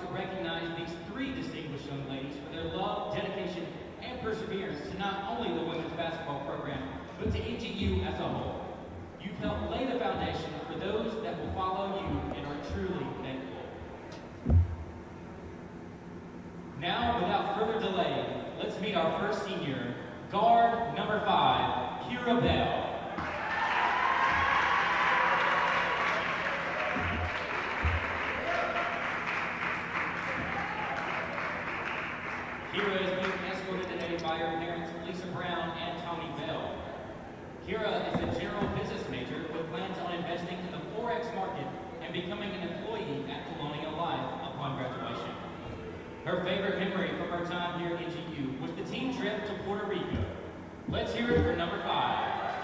to recognize these three distinguished young ladies for their love, dedication, and perseverance to not only the women's basketball program, but to NGU as a whole. You've helped lay the foundation for those that will follow you and are truly thankful. Now, without further delay, let's meet our first senior, guard number five, Kira Bell.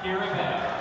Here we go.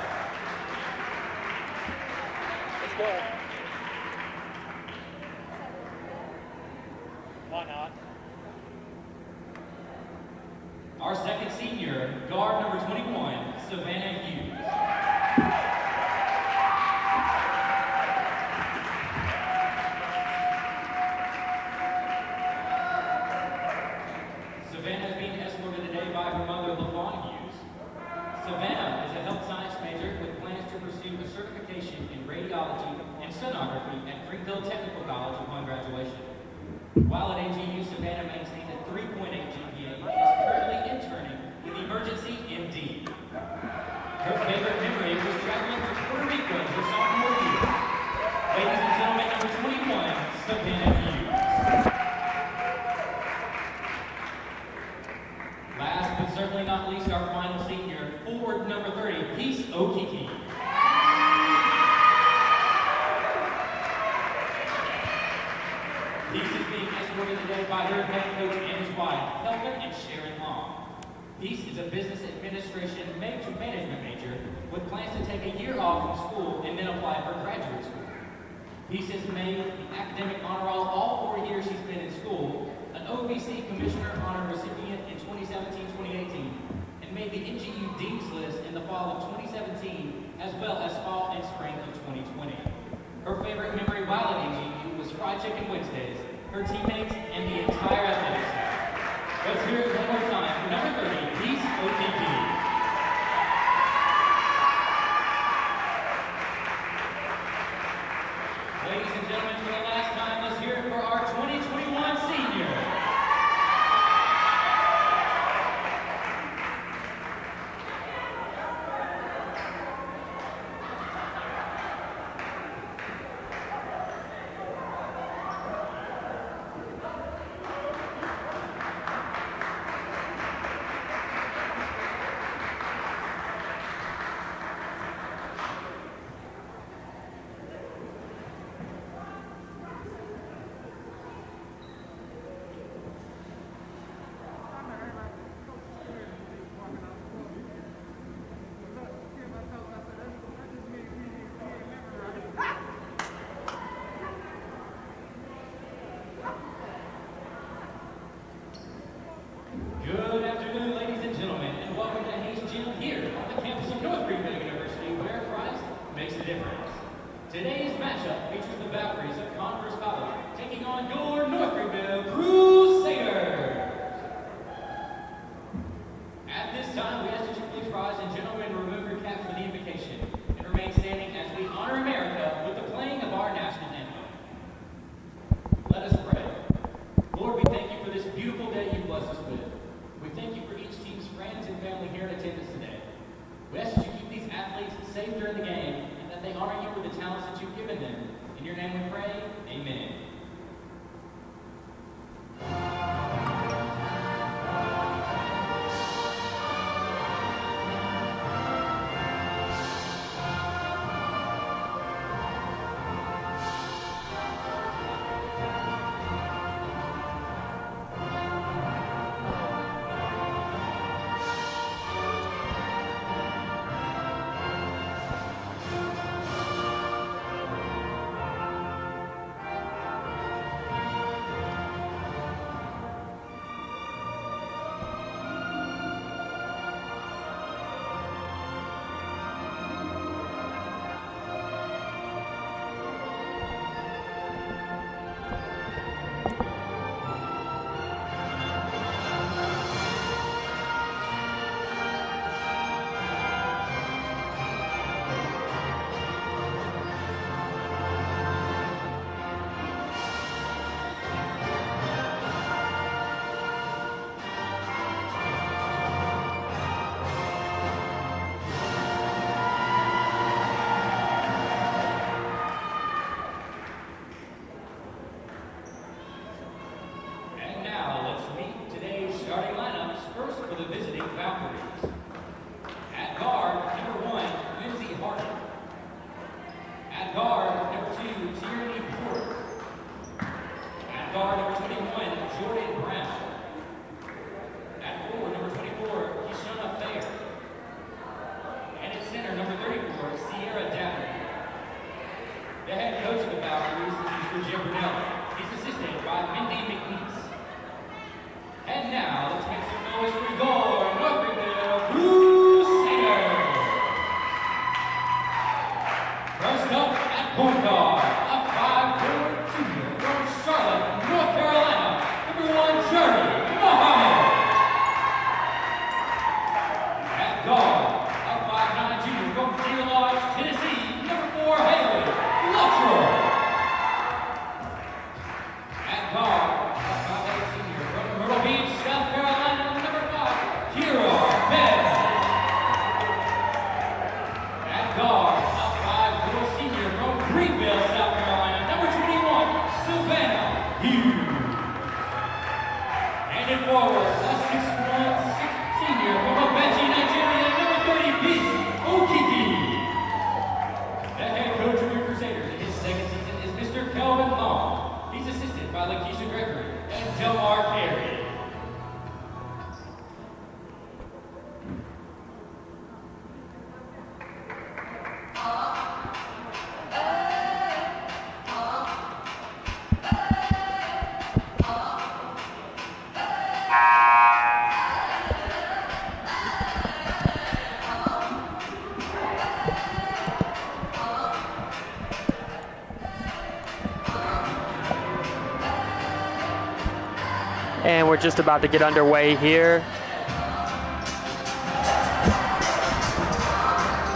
Just about to get underway here.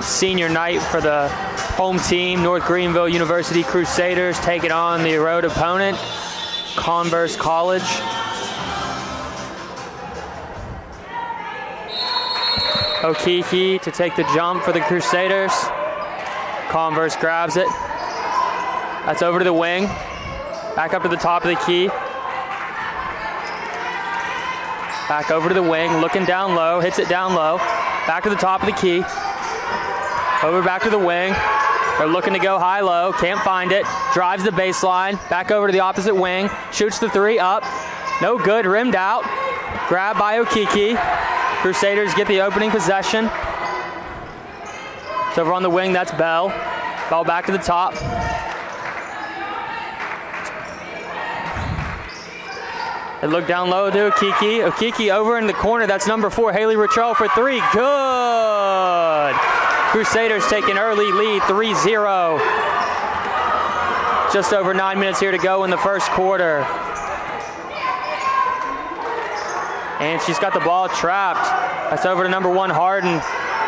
Senior night for the home team, North Greenville University Crusaders taking on the road opponent, Converse College. Okiki to take the jump for the Crusaders. Converse grabs it. That's over to the wing. Back up to the top of the key. Back over to the wing, looking down low, hits it down low. Back to the top of the key. Over back to the wing. They're looking to go high low, can't find it. Drives the baseline, back over to the opposite wing, shoots the three up. No good, rimmed out. Grab by Okiki. Crusaders get the opening possession. It's over on the wing, that's Bell. Bell back to the top. Look down low to Okiki. Okiki oh, over in the corner. That's number four, Haley Rochelle for three. Good. Crusaders take an early lead, 3 0. Just over nine minutes here to go in the first quarter. And she's got the ball trapped. That's over to number one, Harden.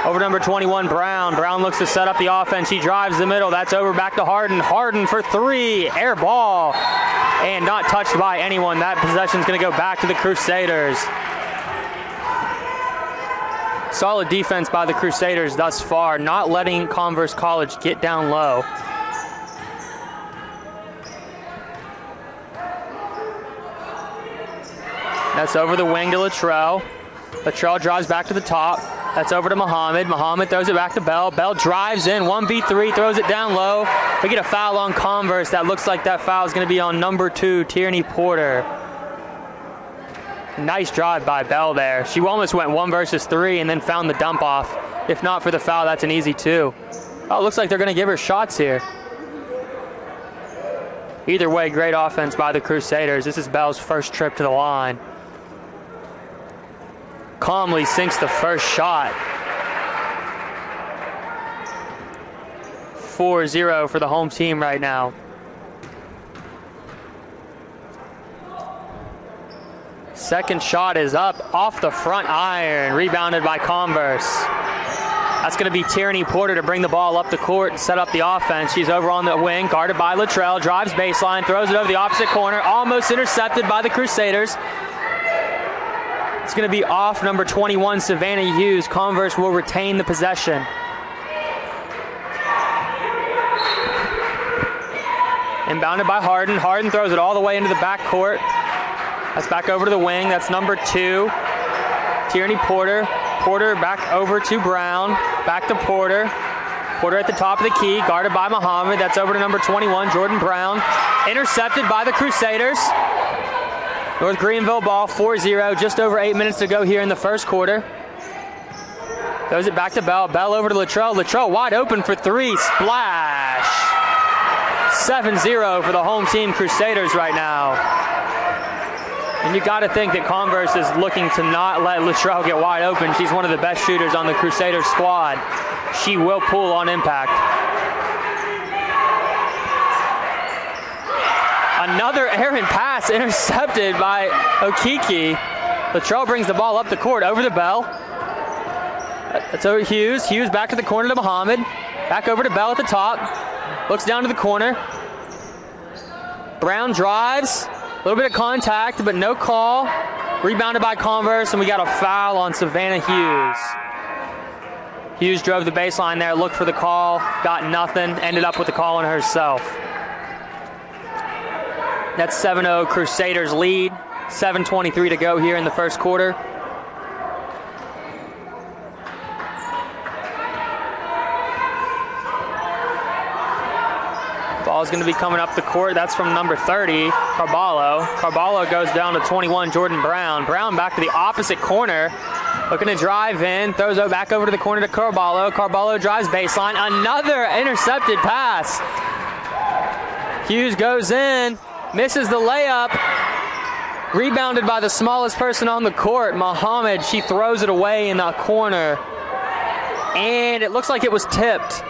Over number 21, Brown. Brown looks to set up the offense. He drives the middle. That's over back to Harden. Harden for three. Air ball. And not touched by anyone. That possession is going to go back to the Crusaders. Solid defense by the Crusaders thus far, not letting Converse College get down low. That's over the wing to Latrell. Latrell drives back to the top. That's over to Muhammad. Muhammad throws it back to Bell. Bell drives in, 1v3, throws it down low. We get a foul on Converse. That looks like that foul is going to be on number two, Tierney Porter. Nice drive by Bell there. She almost went one versus three and then found the dump off. If not for the foul, that's an easy two. Oh, looks like they're going to give her shots here. Either way, great offense by the Crusaders. This is Bell's first trip to the line. Calmly sinks the first shot. 4 0 for the home team right now. Second shot is up off the front iron, rebounded by Converse. That's going to be Tierney Porter to bring the ball up the court and set up the offense. She's over on the wing, guarded by Latrell, drives baseline, throws it over the opposite corner, almost intercepted by the Crusaders. It's going to be off number 21, Savannah Hughes. Converse will retain the possession. Inbounded by Harden. Harden throws it all the way into the back court. That's back over to the wing. That's number two, Tierney Porter. Porter back over to Brown. Back to Porter. Porter at the top of the key, guarded by Muhammad. That's over to number 21, Jordan Brown. Intercepted by the Crusaders. North Greenville ball 4-0, just over eight minutes to go here in the first quarter. Throws it back to Bell. Bell over to Latrell. Latrell wide open for three. Splash. 7-0 for the home team Crusaders right now. And you got to think that Converse is looking to not let Latrell get wide open. She's one of the best shooters on the Crusaders squad. She will pull on impact. Another errant pass intercepted by Okiki. Latrell brings the ball up the court over the Bell. It's over Hughes. Hughes back to the corner to Muhammad. Back over to Bell at the top. Looks down to the corner. Brown drives. A little bit of contact, but no call. Rebounded by Converse, and we got a foul on Savannah Hughes. Hughes drove the baseline there, looked for the call, got nothing, ended up with the call on herself. That's 7 0 Crusaders lead. 7.23 to go here in the first quarter. Ball's going to be coming up the court. That's from number 30, Carballo. Carballo goes down to 21, Jordan Brown. Brown back to the opposite corner. Looking to drive in, throws it back over to the corner to Carballo. Carballo drives baseline. Another intercepted pass. Hughes goes in, misses the layup. Rebounded by the smallest person on the court, Muhammad. She throws it away in the corner. And it looks like it was tipped.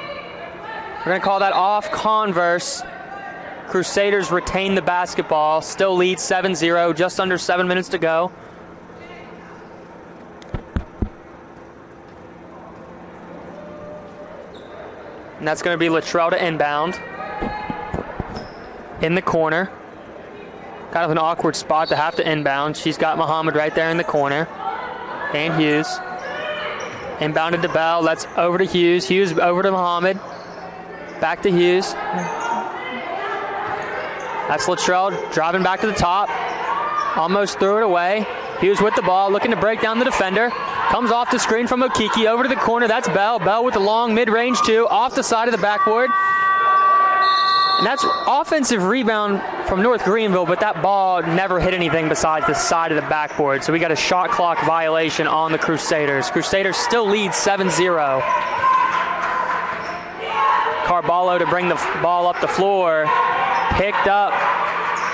We're going to call that off Converse. Crusaders retain the basketball. Still lead 7 0, just under seven minutes to go. And that's going to be Latrell to inbound. In the corner. Kind of an awkward spot to have to inbound. She's got Muhammad right there in the corner. And Hughes. Inbounded to Bell. That's over to Hughes. Hughes over to Muhammad. Back to Hughes. That's Latrell driving back to the top. Almost threw it away. Hughes with the ball, looking to break down the defender. Comes off the screen from Okiki over to the corner. That's Bell. Bell with the long mid-range two, off the side of the backboard. And that's offensive rebound from North Greenville, but that ball never hit anything besides the side of the backboard. So we got a shot clock violation on the Crusaders. Crusaders still lead 7 0. Carballo to bring the ball up the floor. Picked up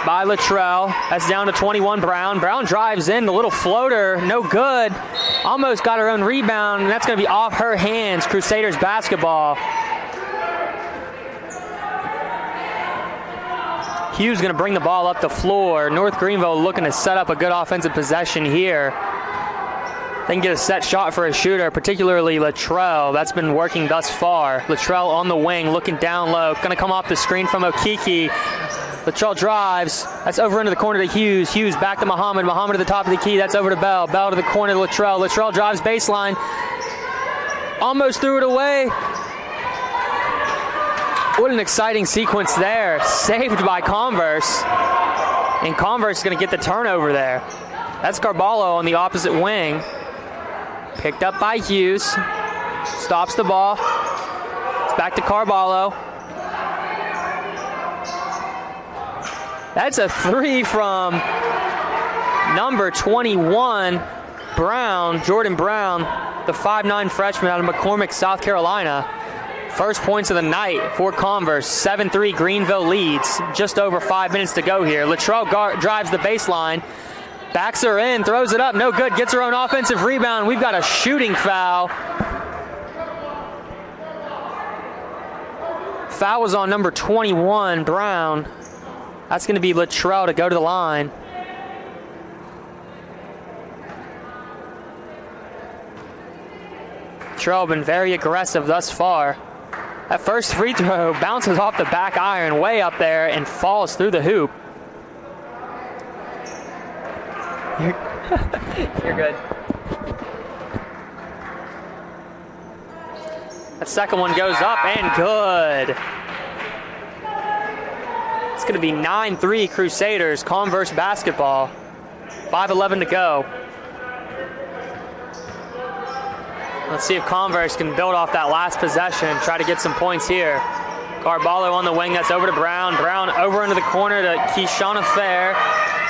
by Latrell. That's down to 21 Brown. Brown drives in, the little floater, no good. Almost got her own rebound, and that's going to be off her hands. Crusaders basketball. Hughes going to bring the ball up the floor. North Greenville looking to set up a good offensive possession here. They can get a set shot for a shooter, particularly Latrell. That's been working thus far. Latrell on the wing, looking down low. Going to come off the screen from Okiki. Latrell drives. That's over into the corner to Hughes. Hughes back to Muhammad. Muhammad to the top of the key. That's over to Bell. Bell to the corner to Latrell. Latrell drives baseline. Almost threw it away. What an exciting sequence there. Saved by Converse. And Converse is going to get the turnover there. That's Carballo on the opposite wing. Picked up by Hughes. Stops the ball. It's back to Carballo. That's a three from number 21, Brown, Jordan Brown, the 5'9 freshman out of McCormick, South Carolina. First points of the night for Converse. 7 3 Greenville leads. Just over five minutes to go here. Latrell gar- drives the baseline. Backs her in, throws it up, no good. Gets her own offensive rebound. We've got a shooting foul. Foul was on number 21, Brown. That's going to be Latrell to go to the line. Latrell been very aggressive thus far. That first free throw bounces off the back iron way up there and falls through the hoop. You're good. That second one goes up and good. It's going to be 9 3 Crusaders, Converse basketball. 5 11 to go. Let's see if Converse can build off that last possession try to get some points here. Carballo on the wing, that's over to Brown. Brown over into the corner to Keishana Fair.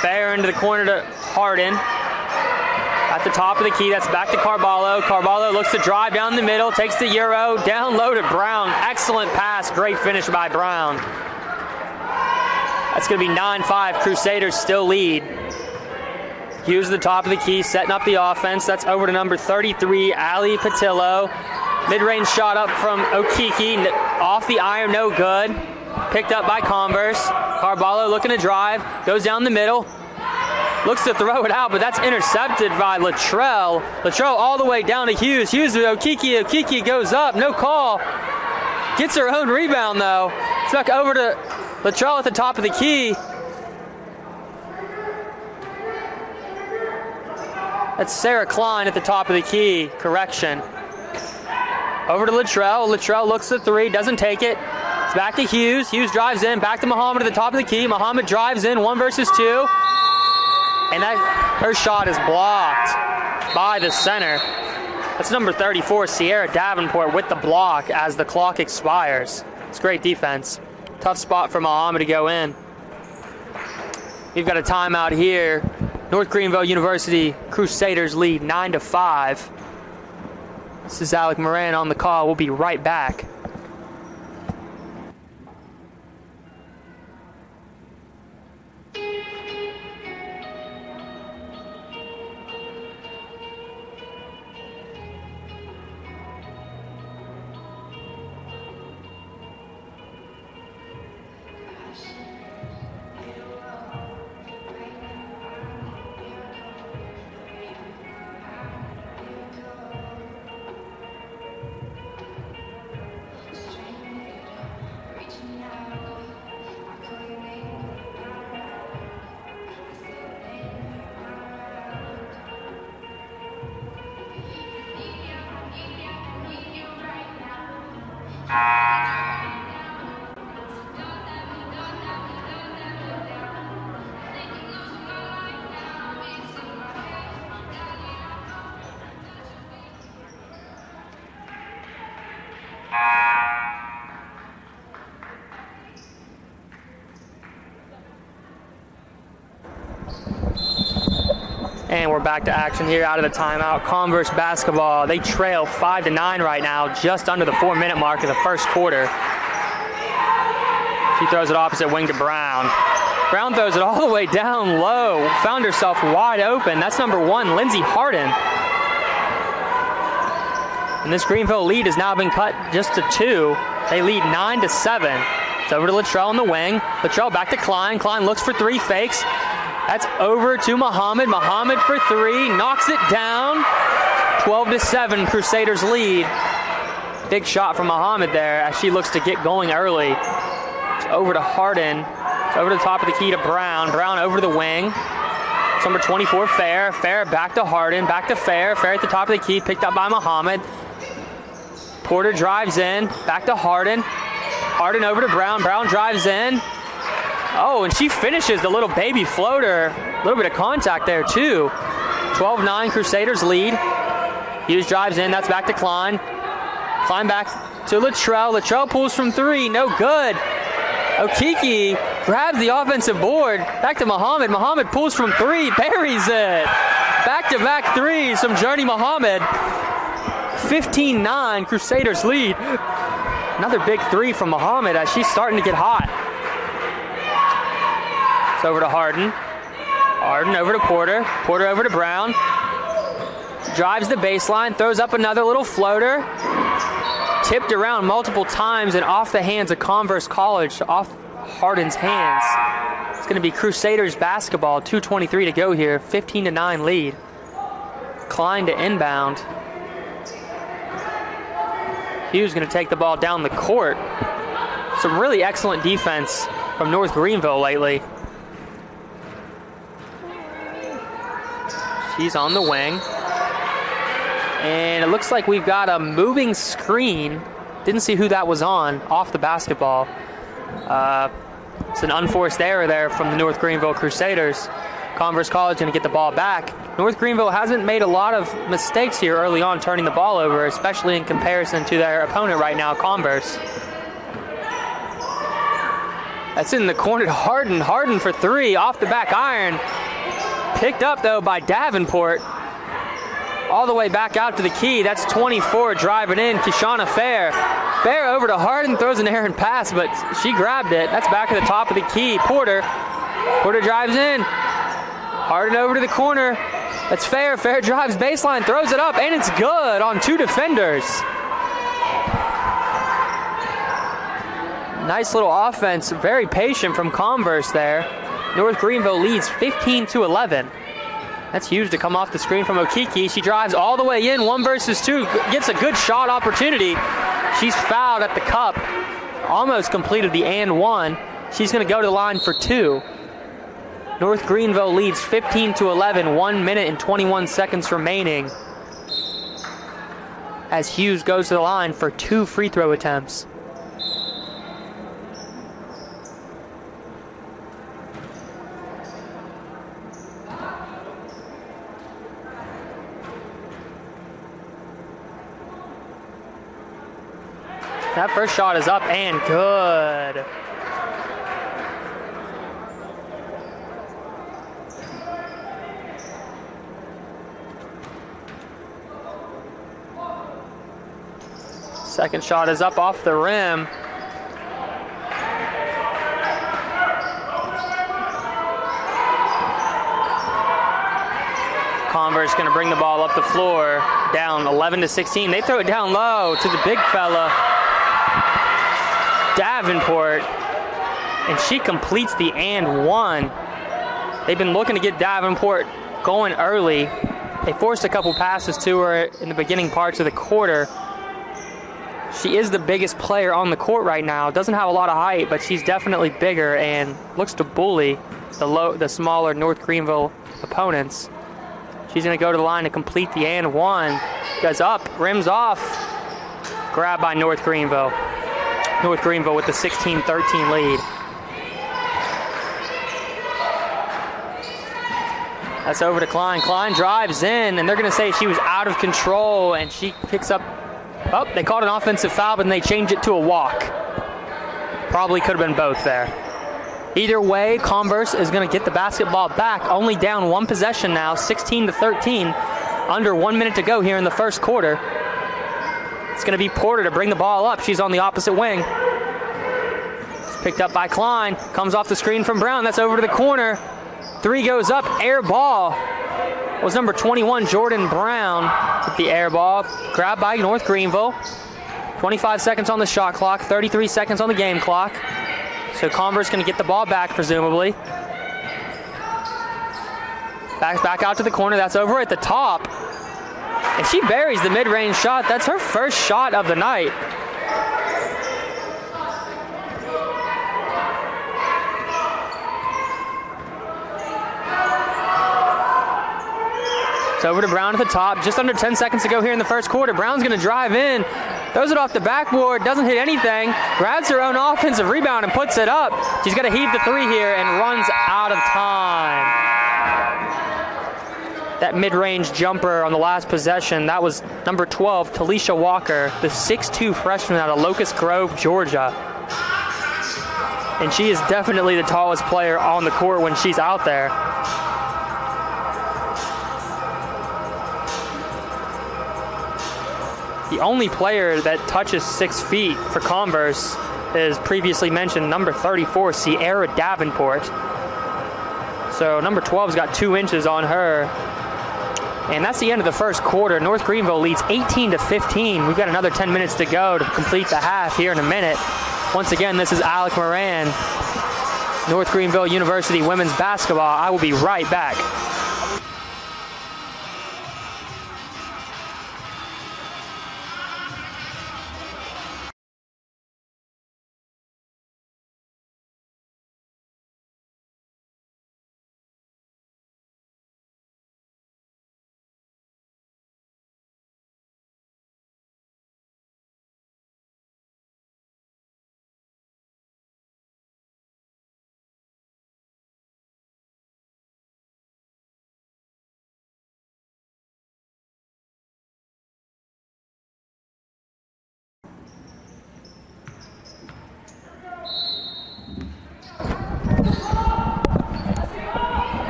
Fair into the corner to Harden. At the top of the key, that's back to Carballo. Carballo looks to drive down the middle, takes the Euro, down low to Brown. Excellent pass, great finish by Brown. That's going to be 9 5. Crusaders still lead. Hughes the top of the key, setting up the offense. That's over to number 33, Ali Patillo. Mid range shot up from Okiki, off the iron, no good. Picked up by Converse. Carballo looking to drive, goes down the middle, looks to throw it out, but that's intercepted by Latrell. Latrell all the way down to Hughes. Hughes with Okiki. Okiki goes up, no call. Gets her own rebound though. It's back over to Latrell at the top of the key. That's Sarah Klein at the top of the key. Correction. Over to Latrell. Latrell looks at three, doesn't take it. It's back to Hughes. Hughes drives in. Back to Muhammad at the top of the key. Muhammad drives in. One versus two. And that her shot is blocked by the center. That's number 34, Sierra Davenport, with the block as the clock expires. It's great defense. Tough spot for Muhammad to go in. We've got a timeout here. North Greenville University Crusaders lead 9 to 5. This is Alec Moran on the call. We'll be right back. Back to action here out of the timeout. Converse basketball. They trail five to nine right now, just under the four-minute mark of the first quarter. She throws it opposite wing to Brown. Brown throws it all the way down low. Found herself wide open. That's number one, Lindsey Harden. And this Greenville lead has now been cut just to two. They lead nine to seven. It's over to Latrell in the wing. Latrell back to Klein. Klein looks for three fakes. That's over to Muhammad. Muhammad for three, knocks it down. 12 to 7, Crusaders lead. Big shot from Muhammad there as she looks to get going early. It's over to Harden. It's over to the top of the key to Brown. Brown over the wing. It's number 24, Fair. Fair back to Harden. Back to Fair. Fair at the top of the key, picked up by Muhammad. Porter drives in. Back to Harden. Harden over to Brown. Brown drives in. Oh, and she finishes the little baby floater. A little bit of contact there, too. 12 9 Crusaders lead. Hughes drives in. That's back to Klein. Klein back to Latrell. Latrell pulls from three. No good. Okiki grabs the offensive board. Back to Muhammad. Muhammad pulls from three. Buries it. Back to back threes from Journey Muhammad. 15 9 Crusaders lead. Another big three from Muhammad as she's starting to get hot. It's over to Harden. Harden over to Porter. Porter over to Brown. Drives the baseline, throws up another little floater. Tipped around multiple times and off the hands of Converse College, off Harden's hands. It's going to be Crusaders basketball. 2:23 to go here. 15 to 9 lead. Klein to inbound. Hughes going to take the ball down the court. Some really excellent defense from North Greenville lately. She's on the wing. And it looks like we've got a moving screen. Didn't see who that was on off the basketball. Uh, it's an unforced error there from the North Greenville Crusaders. Converse College going to get the ball back. North Greenville hasn't made a lot of mistakes here early on turning the ball over, especially in comparison to their opponent right now, Converse. That's in the corner Harden. Harden for three, off the back iron. Picked up though by Davenport. All the way back out to the key. That's 24 driving in. Kishana Fair. Fair over to Harden, throws an errant pass, but she grabbed it. That's back at the top of the key. Porter. Porter drives in. Harden over to the corner. That's Fair. Fair drives baseline, throws it up, and it's good on two defenders. Nice little offense, very patient from Converse there. North Greenville leads 15 to 11. That's Hughes to come off the screen from Okiki. She drives all the way in, one versus two, gets a good shot opportunity. She's fouled at the cup, almost completed the and one. She's going to go to the line for two. North Greenville leads 15 to 11, one minute and 21 seconds remaining. As Hughes goes to the line for two free throw attempts. That first shot is up and good. Second shot is up off the rim. Converse going to bring the ball up the floor, down 11 to 16. They throw it down low to the big fella, Davenport, and she completes the and one. They've been looking to get Davenport going early. They forced a couple passes to her in the beginning parts of the quarter. She is the biggest player on the court right now. Doesn't have a lot of height, but she's definitely bigger and looks to bully the low, the smaller North Greenville opponents. She's going to go to the line to complete the and one. Goes up, rims off. Grab by North Greenville. North Greenville with the 16 13 lead. That's over to Klein. Klein drives in, and they're going to say she was out of control, and she picks up. Oh, they called an offensive foul, but they changed it to a walk. Probably could have been both there. Either way, Converse is going to get the basketball back. Only down one possession now, 16 to 13. Under one minute to go here in the first quarter. It's going to be Porter to bring the ball up. She's on the opposite wing. Picked up by Klein. Comes off the screen from Brown. That's over to the corner. Three goes up. Air ball. It was number 21, Jordan Brown, with the air ball. Grabbed by North Greenville. 25 seconds on the shot clock, 33 seconds on the game clock. So Converse going to get the ball back, presumably. Back, back out to the corner. That's over at the top. And she buries the mid-range shot. That's her first shot of the night. It's over to Brown at the top. Just under 10 seconds to go here in the first quarter. Brown's going to drive in, throws it off the backboard, doesn't hit anything, grabs her own offensive rebound and puts it up. She's going to heave the three here and runs out of time that mid-range jumper on the last possession. That was number 12, Talisha Walker, the 6'2 freshman out of Locust Grove, Georgia. And she is definitely the tallest player on the court when she's out there. The only player that touches six feet for Converse is previously mentioned number 34, Sierra Davenport. So number 12's got two inches on her. And that's the end of the first quarter. North Greenville leads 18 to 15. We've got another 10 minutes to go to complete the half here in a minute. Once again, this is Alec Moran, North Greenville University women's basketball. I will be right back.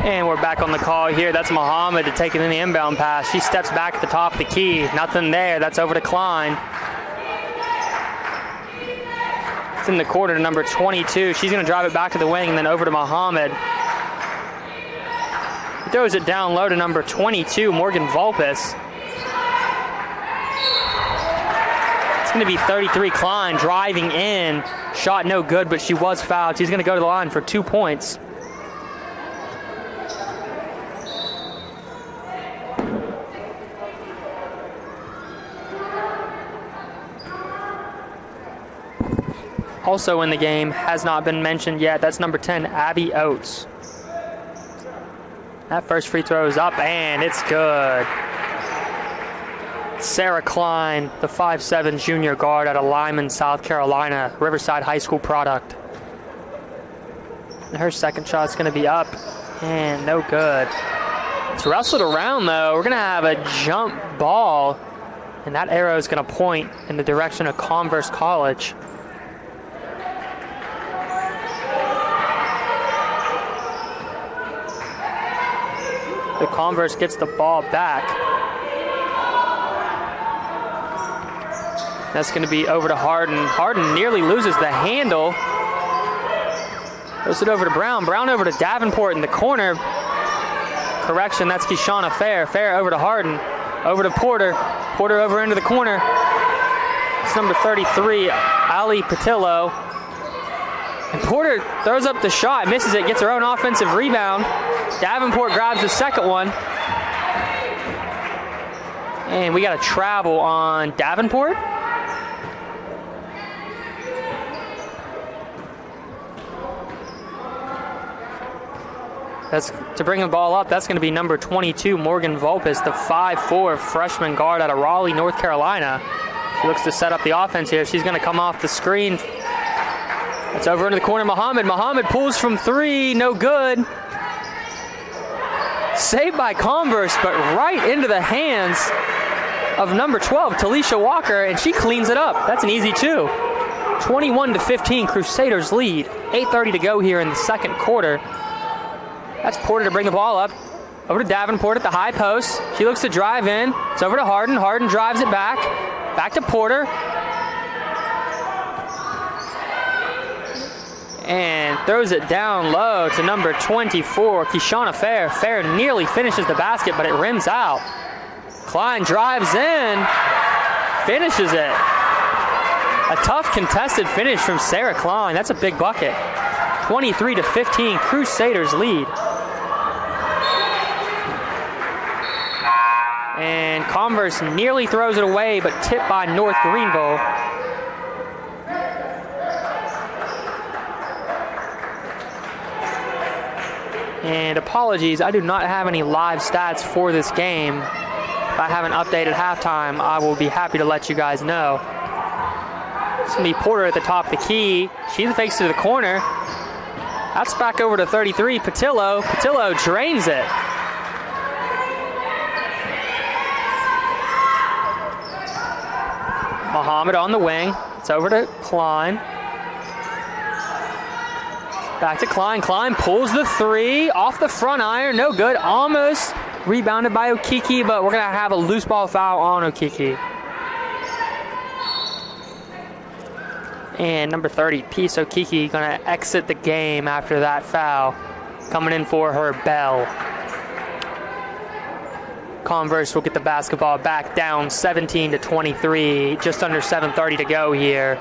And we're back on the call here. That's Muhammad to take it in the inbound pass. She steps back at the top of the key. Nothing there. That's over to Klein. It's in the quarter to number 22. She's going to drive it back to the wing and then over to Muhammad. He throws it down low to number 22, Morgan Vulpes. It's going to be 33 Klein driving in. Shot no good, but she was fouled. She's going to go to the line for two points. Also in the game, has not been mentioned yet. That's number 10, Abby Oates. That first free throw is up and it's good. Sarah Klein, the 5'7 junior guard out of Lyman, South Carolina, Riverside High School product. And her second shot's going to be up and no good. It's wrestled around though. We're going to have a jump ball, and that arrow is going to point in the direction of Converse College. The Converse gets the ball back. That's going to be over to Harden. Harden nearly loses the handle. Goes it over to Brown. Brown over to Davenport in the corner. Correction, that's Kishana Fair. Fair over to Harden. Over to Porter. Porter over into the corner. It's number 33, Ali Patillo. And Porter throws up the shot, misses it, gets her own offensive rebound. Davenport grabs the second one. And we got a travel on Davenport. That's to bring the ball up. That's going to be number 22, Morgan Vulpes, the 5'4 freshman guard out of Raleigh, North Carolina. She looks to set up the offense here. She's going to come off the screen. It's over into the corner. Muhammad. Muhammad pulls from three. No good. Saved by Converse, but right into the hands of number 12, Talisha Walker, and she cleans it up. That's an easy two. 21 to 15, Crusaders lead. 8:30 to go here in the second quarter. That's Porter to bring the ball up. Over to Davenport at the high post. She looks to drive in. It's over to Harden. Harden drives it back. Back to Porter. Throws it down low to number 24, Kishana Fair. Fair nearly finishes the basket, but it rims out. Klein drives in, finishes it. A tough contested finish from Sarah Klein. That's a big bucket. 23 to 15, Crusaders lead. And Converse nearly throws it away, but tipped by North Greenville. And apologies, I do not have any live stats for this game. If I haven't updated halftime, I will be happy to let you guys know. It's gonna be Porter at the top of the key. She fakes to the corner. That's back over to 33, Patillo. Patillo drains it. Muhammad on the wing. It's over to Klein. Back to Klein. Klein pulls the three off the front iron. No good. Almost rebounded by Okiki, but we're going to have a loose ball foul on Okiki. And number 30, Peace Okiki, going to exit the game after that foul. Coming in for her Bell. Converse will get the basketball back down 17 to 23, just under 7:30 to go here.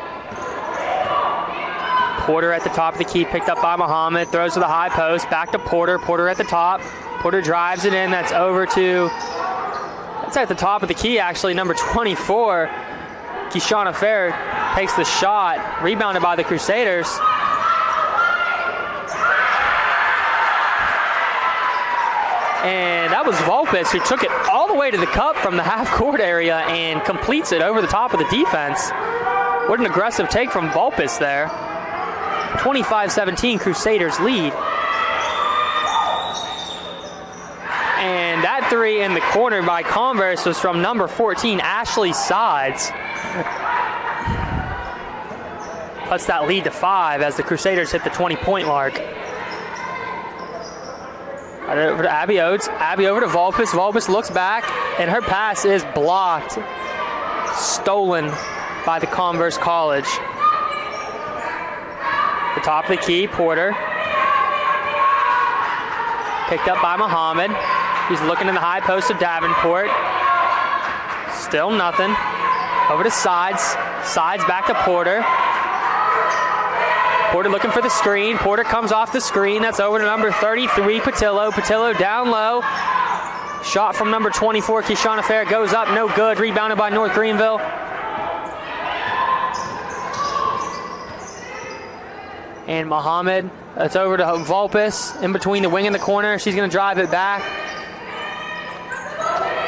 Porter at the top of the key, picked up by Muhammad, throws to the high post, back to Porter. Porter at the top. Porter drives it in. That's over to. That's at the top of the key, actually. Number 24, Kishana Fair takes the shot, rebounded by the Crusaders. And that was Vulpes who took it all the way to the cup from the half court area and completes it over the top of the defense. What an aggressive take from Vulpes there. 25 17, Crusaders lead. And that three in the corner by Converse was from number 14, Ashley Sides. Puts that lead to five as the Crusaders hit the 20 point mark. Right over to Abby Oates. Abby over to Volpus. Volpus looks back, and her pass is blocked. Stolen by the Converse College. The top of the key, Porter. Picked up by Muhammad. He's looking in the high post of Davenport. Still nothing. Over to sides. Sides back to Porter. Porter looking for the screen. Porter comes off the screen. That's over to number 33, Patillo. Patillo down low. Shot from number 24, Kishana Fair goes up, no good. Rebounded by North Greenville. And Muhammad, It's over to Volpus in between the wing and the corner. She's going to drive it back.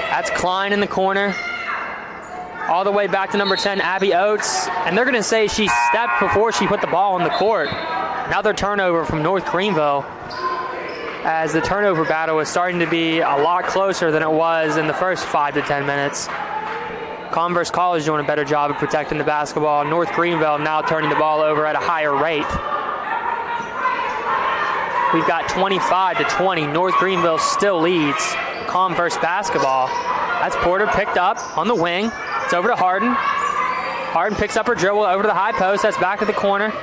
That's Klein in the corner. All the way back to number 10, Abby Oates. And they're going to say she stepped before she put the ball on the court. Another turnover from North Greenville as the turnover battle is starting to be a lot closer than it was in the first five to 10 minutes. Converse College doing a better job of protecting the basketball. North Greenville now turning the ball over at a higher rate. We've got 25 to 20. North Greenville still leads Converse basketball. That's Porter picked up on the wing. It's over to Harden. Harden picks up her dribble over to the high post. That's back to the corner.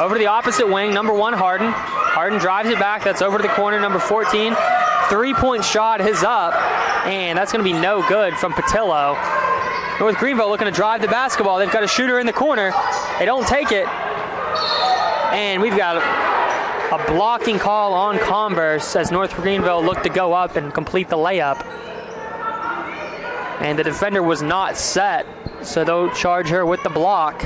Over to the opposite wing, number one, Harden. Harden drives it back. That's over to the corner, number 14. Three point shot is up, and that's going to be no good from Patillo. North Greenville looking to drive the basketball. They've got a shooter in the corner. They don't take it. And we've got a blocking call on Converse as North Greenville looked to go up and complete the layup. And the defender was not set, so they'll charge her with the block.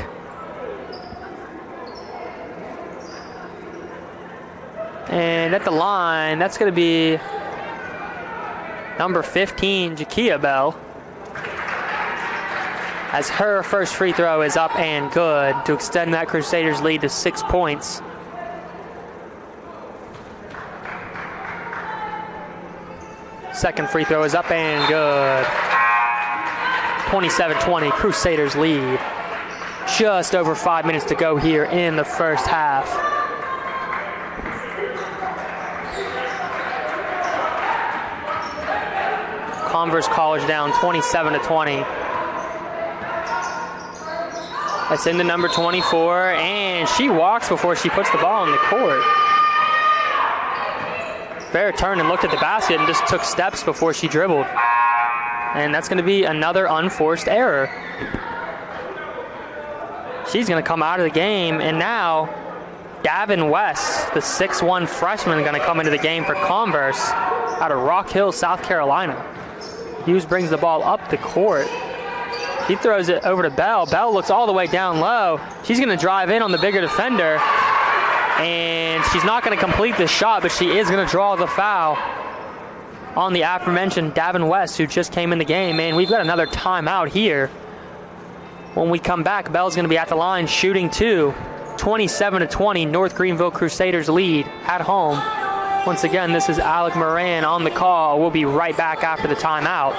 And at the line, that's going to be number 15, Jakia Bell. As her first free throw is up and good to extend that Crusaders lead to six points. Second free throw is up and good. 27 20, Crusaders lead. Just over five minutes to go here in the first half. Converse College down 27 to 20. That's into number 24, and she walks before she puts the ball in the court. Fair turned and looked at the basket and just took steps before she dribbled. And that's going to be another unforced error. She's going to come out of the game, and now Davin West, the 6'1 freshman, going to come into the game for Converse out of Rock Hill, South Carolina. Hughes brings the ball up the court. He throws it over to Bell. Bell looks all the way down low. She's going to drive in on the bigger defender. And she's not going to complete the shot, but she is going to draw the foul on the aforementioned Davin West, who just came in the game. And we've got another timeout here. When we come back, Bell's going to be at the line shooting two. 27 to 20, North Greenville Crusaders lead at home. Once again, this is Alec Moran on the call. We'll be right back after the timeout.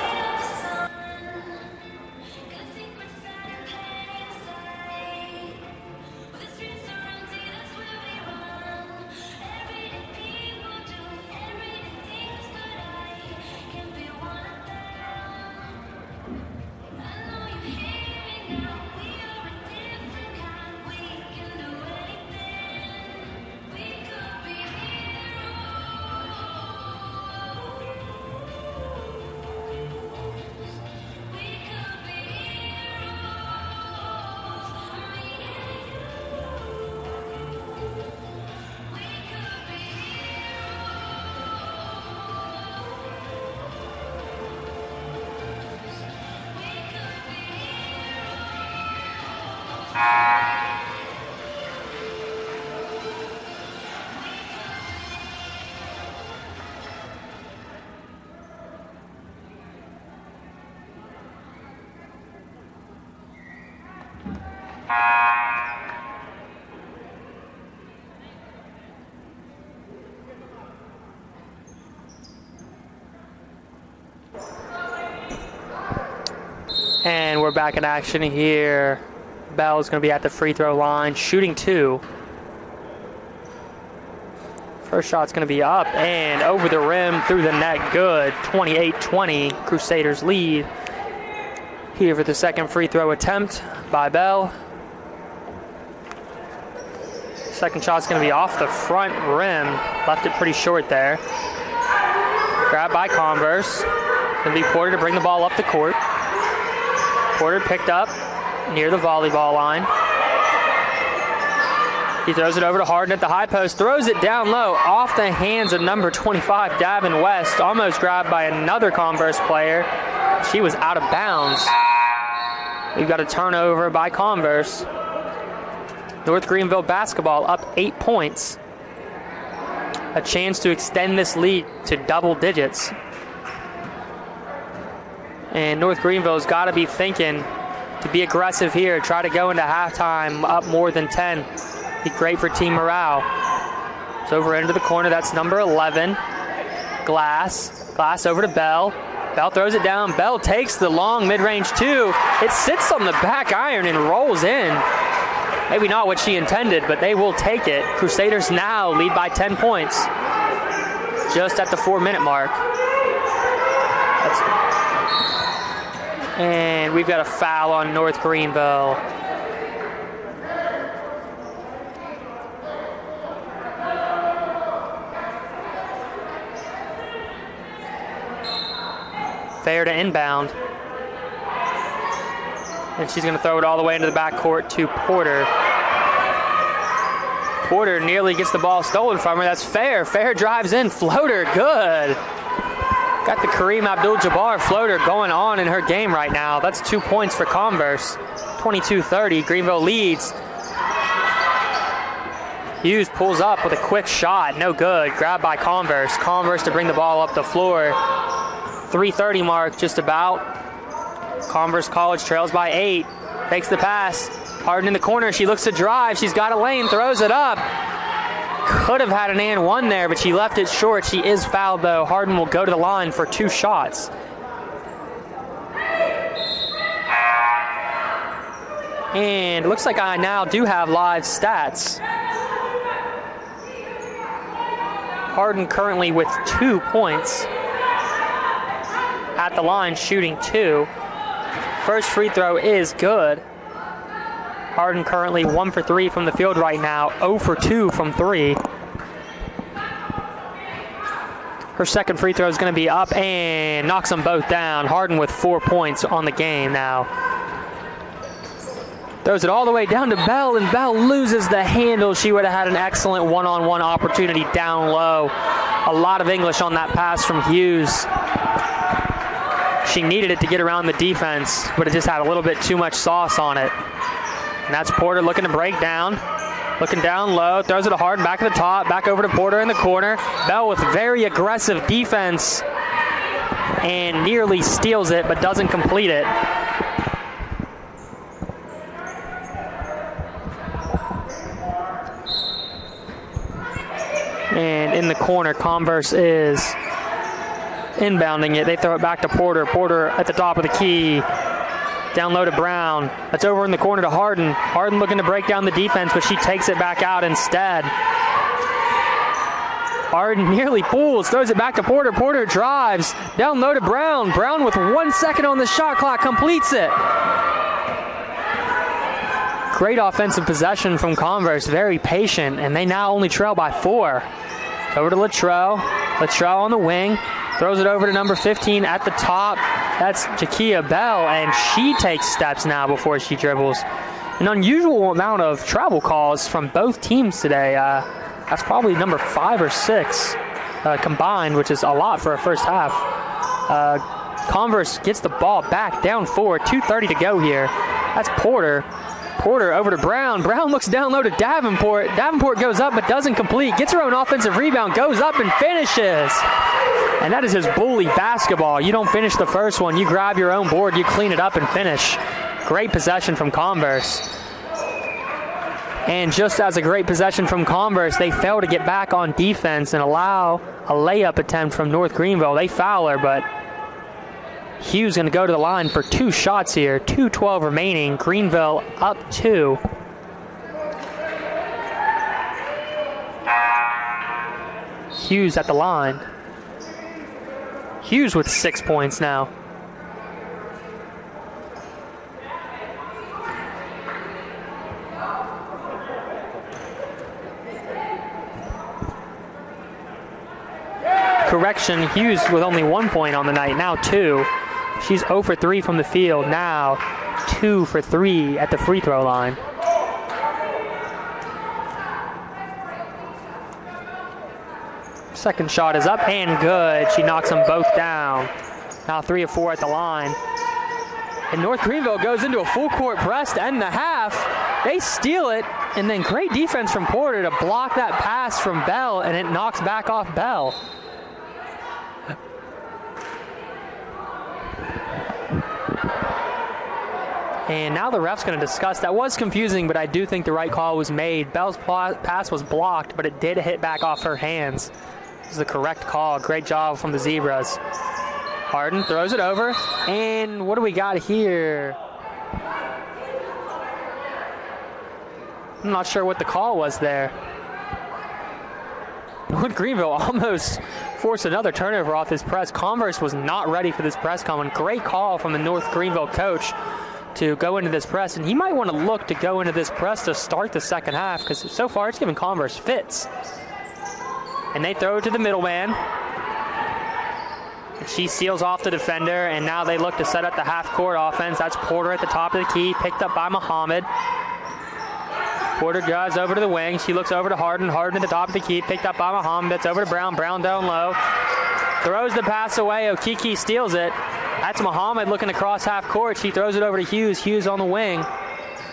We're back in action here. Bell's going to be at the free throw line, shooting two. First shot's going to be up and over the rim through the net. Good. 28 20. Crusaders lead. Here for the second free throw attempt by Bell. Second shot's going to be off the front rim. Left it pretty short there. Grab by Converse. Going to be Porter to bring the ball up the court. Porter picked up near the volleyball line. He throws it over to Harden at the high post, throws it down low off the hands of number 25, Davin West, almost grabbed by another Converse player. She was out of bounds. We've got a turnover by Converse. North Greenville basketball up eight points. A chance to extend this lead to double digits. And North Greenville's got to be thinking to be aggressive here, try to go into halftime up more than 10. Be great for team morale. It's over into the corner. That's number 11. Glass. Glass over to Bell. Bell throws it down. Bell takes the long mid range two. It sits on the back iron and rolls in. Maybe not what she intended, but they will take it. Crusaders now lead by 10 points. Just at the four minute mark. That's and we've got a foul on North Greenville. Fair to inbound. And she's going to throw it all the way into the backcourt to Porter. Porter nearly gets the ball stolen from her. That's fair. Fair drives in. Floater. Good. Got the Kareem Abdul Jabbar floater going on in her game right now. That's two points for Converse. 22 30. Greenville leads. Hughes pulls up with a quick shot. No good. Grabbed by Converse. Converse to bring the ball up the floor. 330 mark, just about. Converse College trails by eight. Takes the pass. Harden in the corner. She looks to drive. She's got a lane. Throws it up. Could have had an and one there, but she left it short. She is fouled though. Harden will go to the line for two shots. And looks like I now do have live stats. Harden currently with two points at the line shooting two. First free throw is good. Harden currently one for three from the field right now, 0 for two from three. Her second free throw is going to be up and knocks them both down. Harden with four points on the game now. Throws it all the way down to Bell, and Bell loses the handle. She would have had an excellent one on one opportunity down low. A lot of English on that pass from Hughes. She needed it to get around the defense, but it just had a little bit too much sauce on it. And that's Porter looking to break down. Looking down low, throws it hard, back at the top, back over to Porter in the corner. Bell with very aggressive defense and nearly steals it, but doesn't complete it. And in the corner, Converse is inbounding it. They throw it back to Porter. Porter at the top of the key. Down low to Brown. That's over in the corner to Harden. Harden looking to break down the defense, but she takes it back out instead. Harden nearly pulls, throws it back to Porter. Porter drives down low to Brown. Brown with one second on the shot clock completes it. Great offensive possession from Converse, very patient, and they now only trail by four. Over to Latrell. Latrell on the wing. Throws it over to number 15 at the top. That's Jakia Bell, and she takes steps now before she dribbles. An unusual amount of travel calls from both teams today. Uh, that's probably number five or six uh, combined, which is a lot for a first half. Uh, Converse gets the ball back down four, 2.30 to go here. That's Porter. Porter over to Brown. Brown looks down low to Davenport. Davenport goes up but doesn't complete. Gets her own offensive rebound, goes up and finishes. And that is his bully basketball. You don't finish the first one, you grab your own board, you clean it up and finish. Great possession from Converse. And just as a great possession from Converse, they fail to get back on defense and allow a layup attempt from North Greenville. They foul her, but Hughes going to go to the line for two shots here. 2.12 remaining. Greenville up two. Hughes at the line. Hughes with six points now. Correction, Hughes with only one point on the night, now two. She's 0 for 3 from the field, now 2 for 3 at the free throw line. Second shot is up and good. She knocks them both down. Now 3 of 4 at the line. And North Greenville goes into a full court press to end the half. They steal it, and then great defense from Porter to block that pass from Bell, and it knocks back off Bell. And now the ref's going to discuss. That was confusing, but I do think the right call was made. Bell's pass was blocked, but it did hit back off her hands. Is the correct call. Great job from the Zebras. Harden throws it over. And what do we got here? I'm not sure what the call was there. North Greenville almost forced another turnover off his press. Converse was not ready for this press coming. Great call from the North Greenville coach to go into this press, and he might want to look to go into this press to start the second half because so far it's giving Converse fits. And they throw it to the middleman. And she seals off the defender, and now they look to set up the half court offense. That's Porter at the top of the key, picked up by Muhammad. Porter drives over to the wing. She looks over to Harden. Harden at the top of the key, picked up by Muhammad. That's over to Brown. Brown down low. Throws the pass away. Okiki steals it. That's Muhammad looking across half court. She throws it over to Hughes. Hughes on the wing.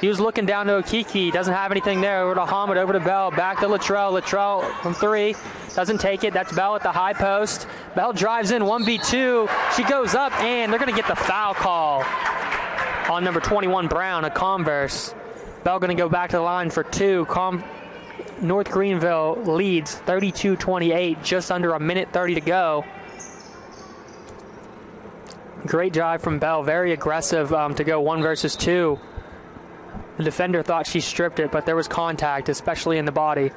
Hughes looking down to Okiki. Doesn't have anything there. Over to Muhammad. Over to Bell. Back to Latrell. Latrell from three. Doesn't take it. That's Bell at the high post. Bell drives in 1v2. She goes up, and they're going to get the foul call on number 21, Brown, a Converse. Bell going to go back to the line for two. Com- North Greenville leads 32 28, just under a minute 30 to go. Great drive from Bell, very aggressive um, to go one versus two. The defender thought she stripped it, but there was contact, especially in the body.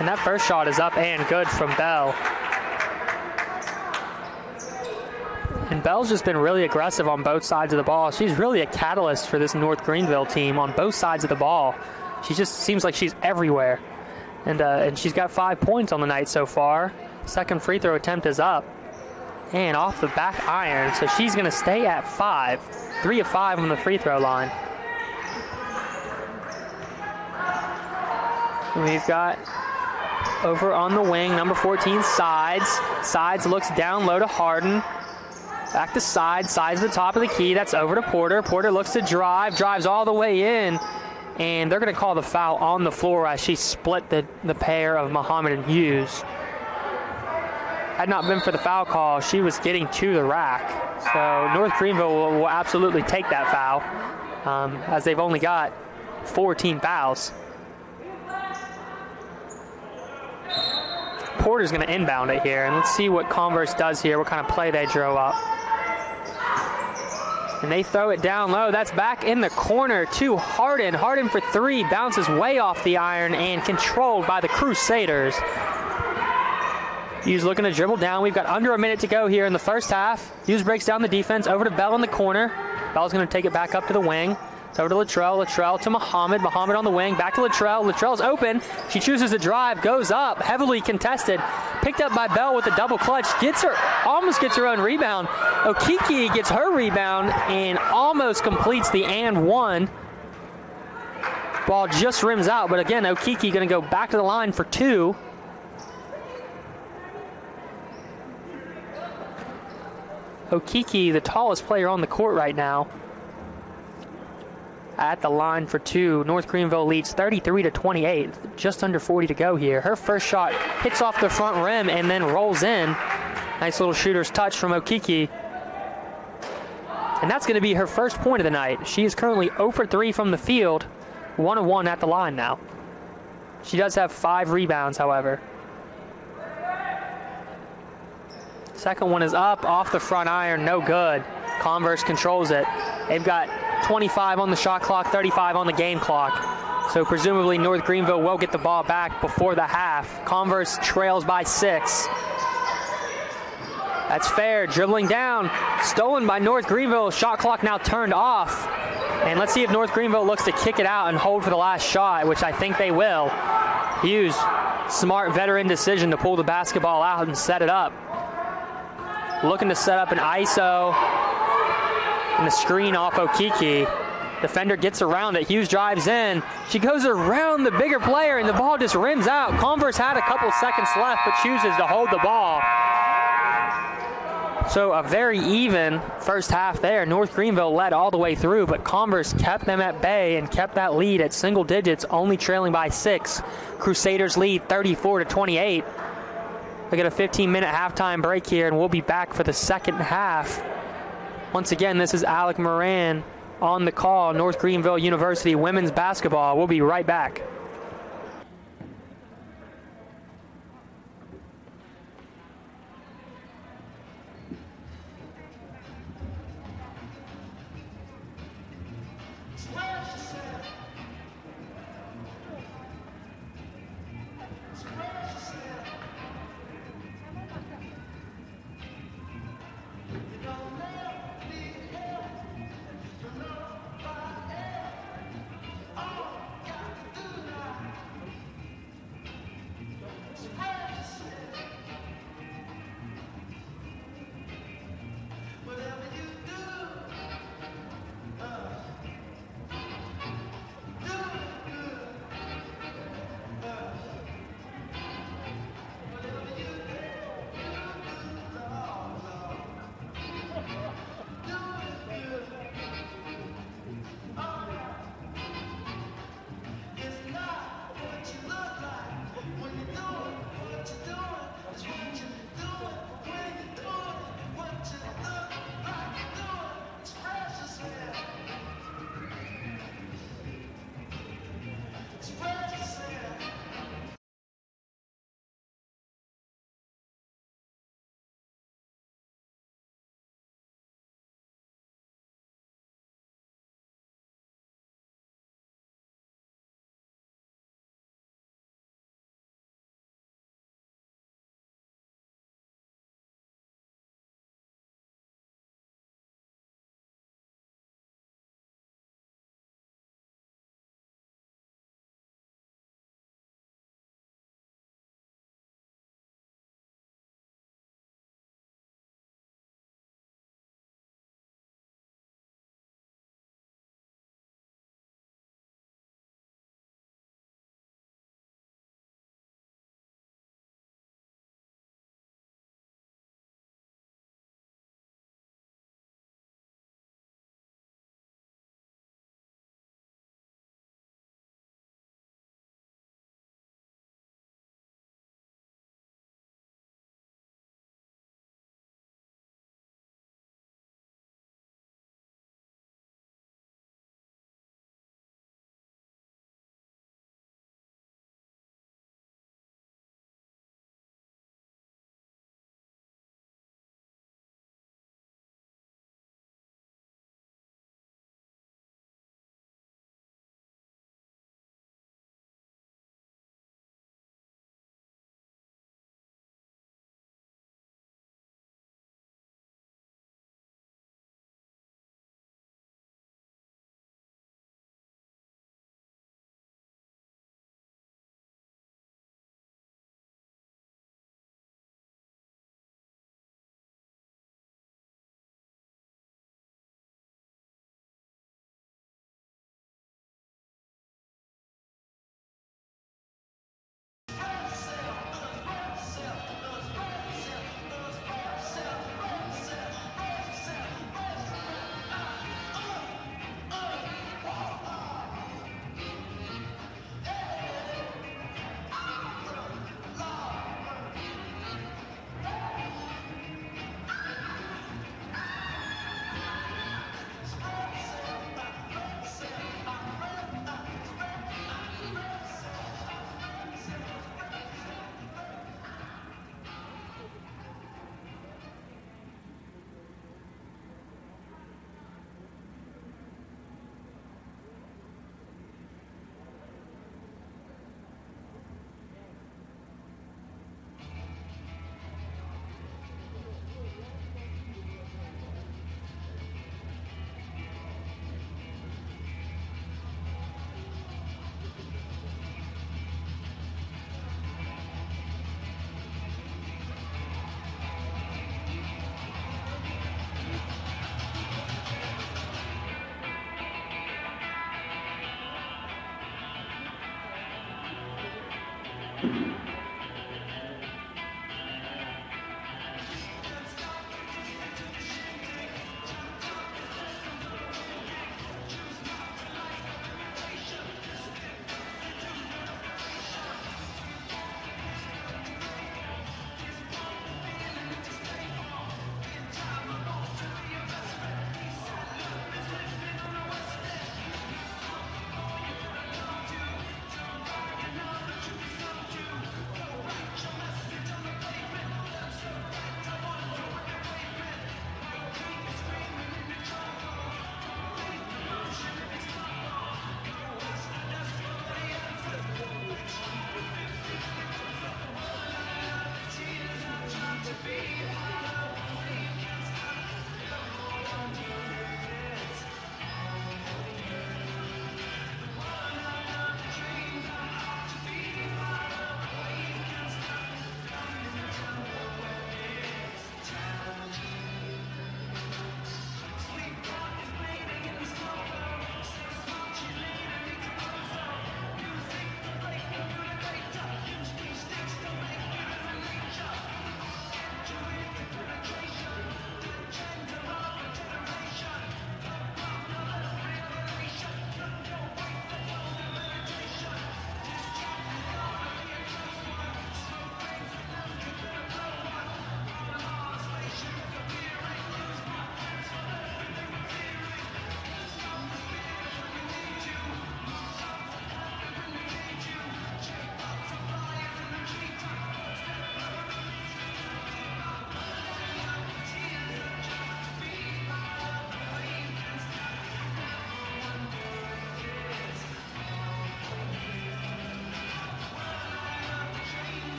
And that first shot is up and good from Bell. And Bell's just been really aggressive on both sides of the ball. She's really a catalyst for this North Greenville team on both sides of the ball. She just seems like she's everywhere. And, uh, and she's got five points on the night so far. Second free throw attempt is up. And off the back iron. So she's going to stay at five. Three of five on the free throw line. We've got over on the wing, number 14, Sides. Sides looks down low to Harden. Back to side, sides the top of the key. That's over to Porter. Porter looks to drive, drives all the way in, and they're going to call the foul on the floor as she split the, the pair of Muhammad and Hughes. Had not been for the foul call, she was getting to the rack. So North Greenville will, will absolutely take that foul, um, as they've only got 14 fouls. Porter's going to inbound it here, and let's see what Converse does here, what kind of play they drove up. And they throw it down low. That's back in the corner to Harden. Harden for three, bounces way off the iron and controlled by the Crusaders. Hughes looking to dribble down. We've got under a minute to go here in the first half. Hughes breaks down the defense over to Bell in the corner. Bell's going to take it back up to the wing. It's over to Latrell. Latrell to Muhammad. Muhammad on the wing. Back to Latrell. Latrell's open. She chooses to drive. Goes up. Heavily contested. Picked up by Bell with a double clutch. Gets her, almost gets her own rebound. Okiki gets her rebound and almost completes the and one. Ball just rims out, but again, Okiki going to go back to the line for two. Okiki, the tallest player on the court right now, at the line for two. North Greenville leads 33 to 28, just under 40 to go here. Her first shot hits off the front rim and then rolls in. Nice little shooter's touch from Okiki. And that's going to be her first point of the night. She is currently 0 for 3 from the field, 1 of 1 at the line now. She does have five rebounds, however. Second one is up off the front iron, no good. Converse controls it. They've got 25 on the shot clock, 35 on the game clock. So presumably North Greenville will get the ball back before the half. Converse trails by six. That's fair. Dribbling down. Stolen by North Greenville. Shot clock now turned off. And let's see if North Greenville looks to kick it out and hold for the last shot, which I think they will. Hughes, smart veteran decision to pull the basketball out and set it up. Looking to set up an ISO and the screen off Okiki. Defender gets around it. Hughes drives in. She goes around the bigger player, and the ball just rims out. Converse had a couple seconds left, but chooses to hold the ball. So a very even first half there. North Greenville led all the way through, but Converse kept them at bay and kept that lead at single digits, only trailing by six. Crusaders lead 34 to 28. We get a 15-minute halftime break here, and we'll be back for the second half. Once again, this is Alec Moran on the call, North Greenville University women's basketball. We'll be right back.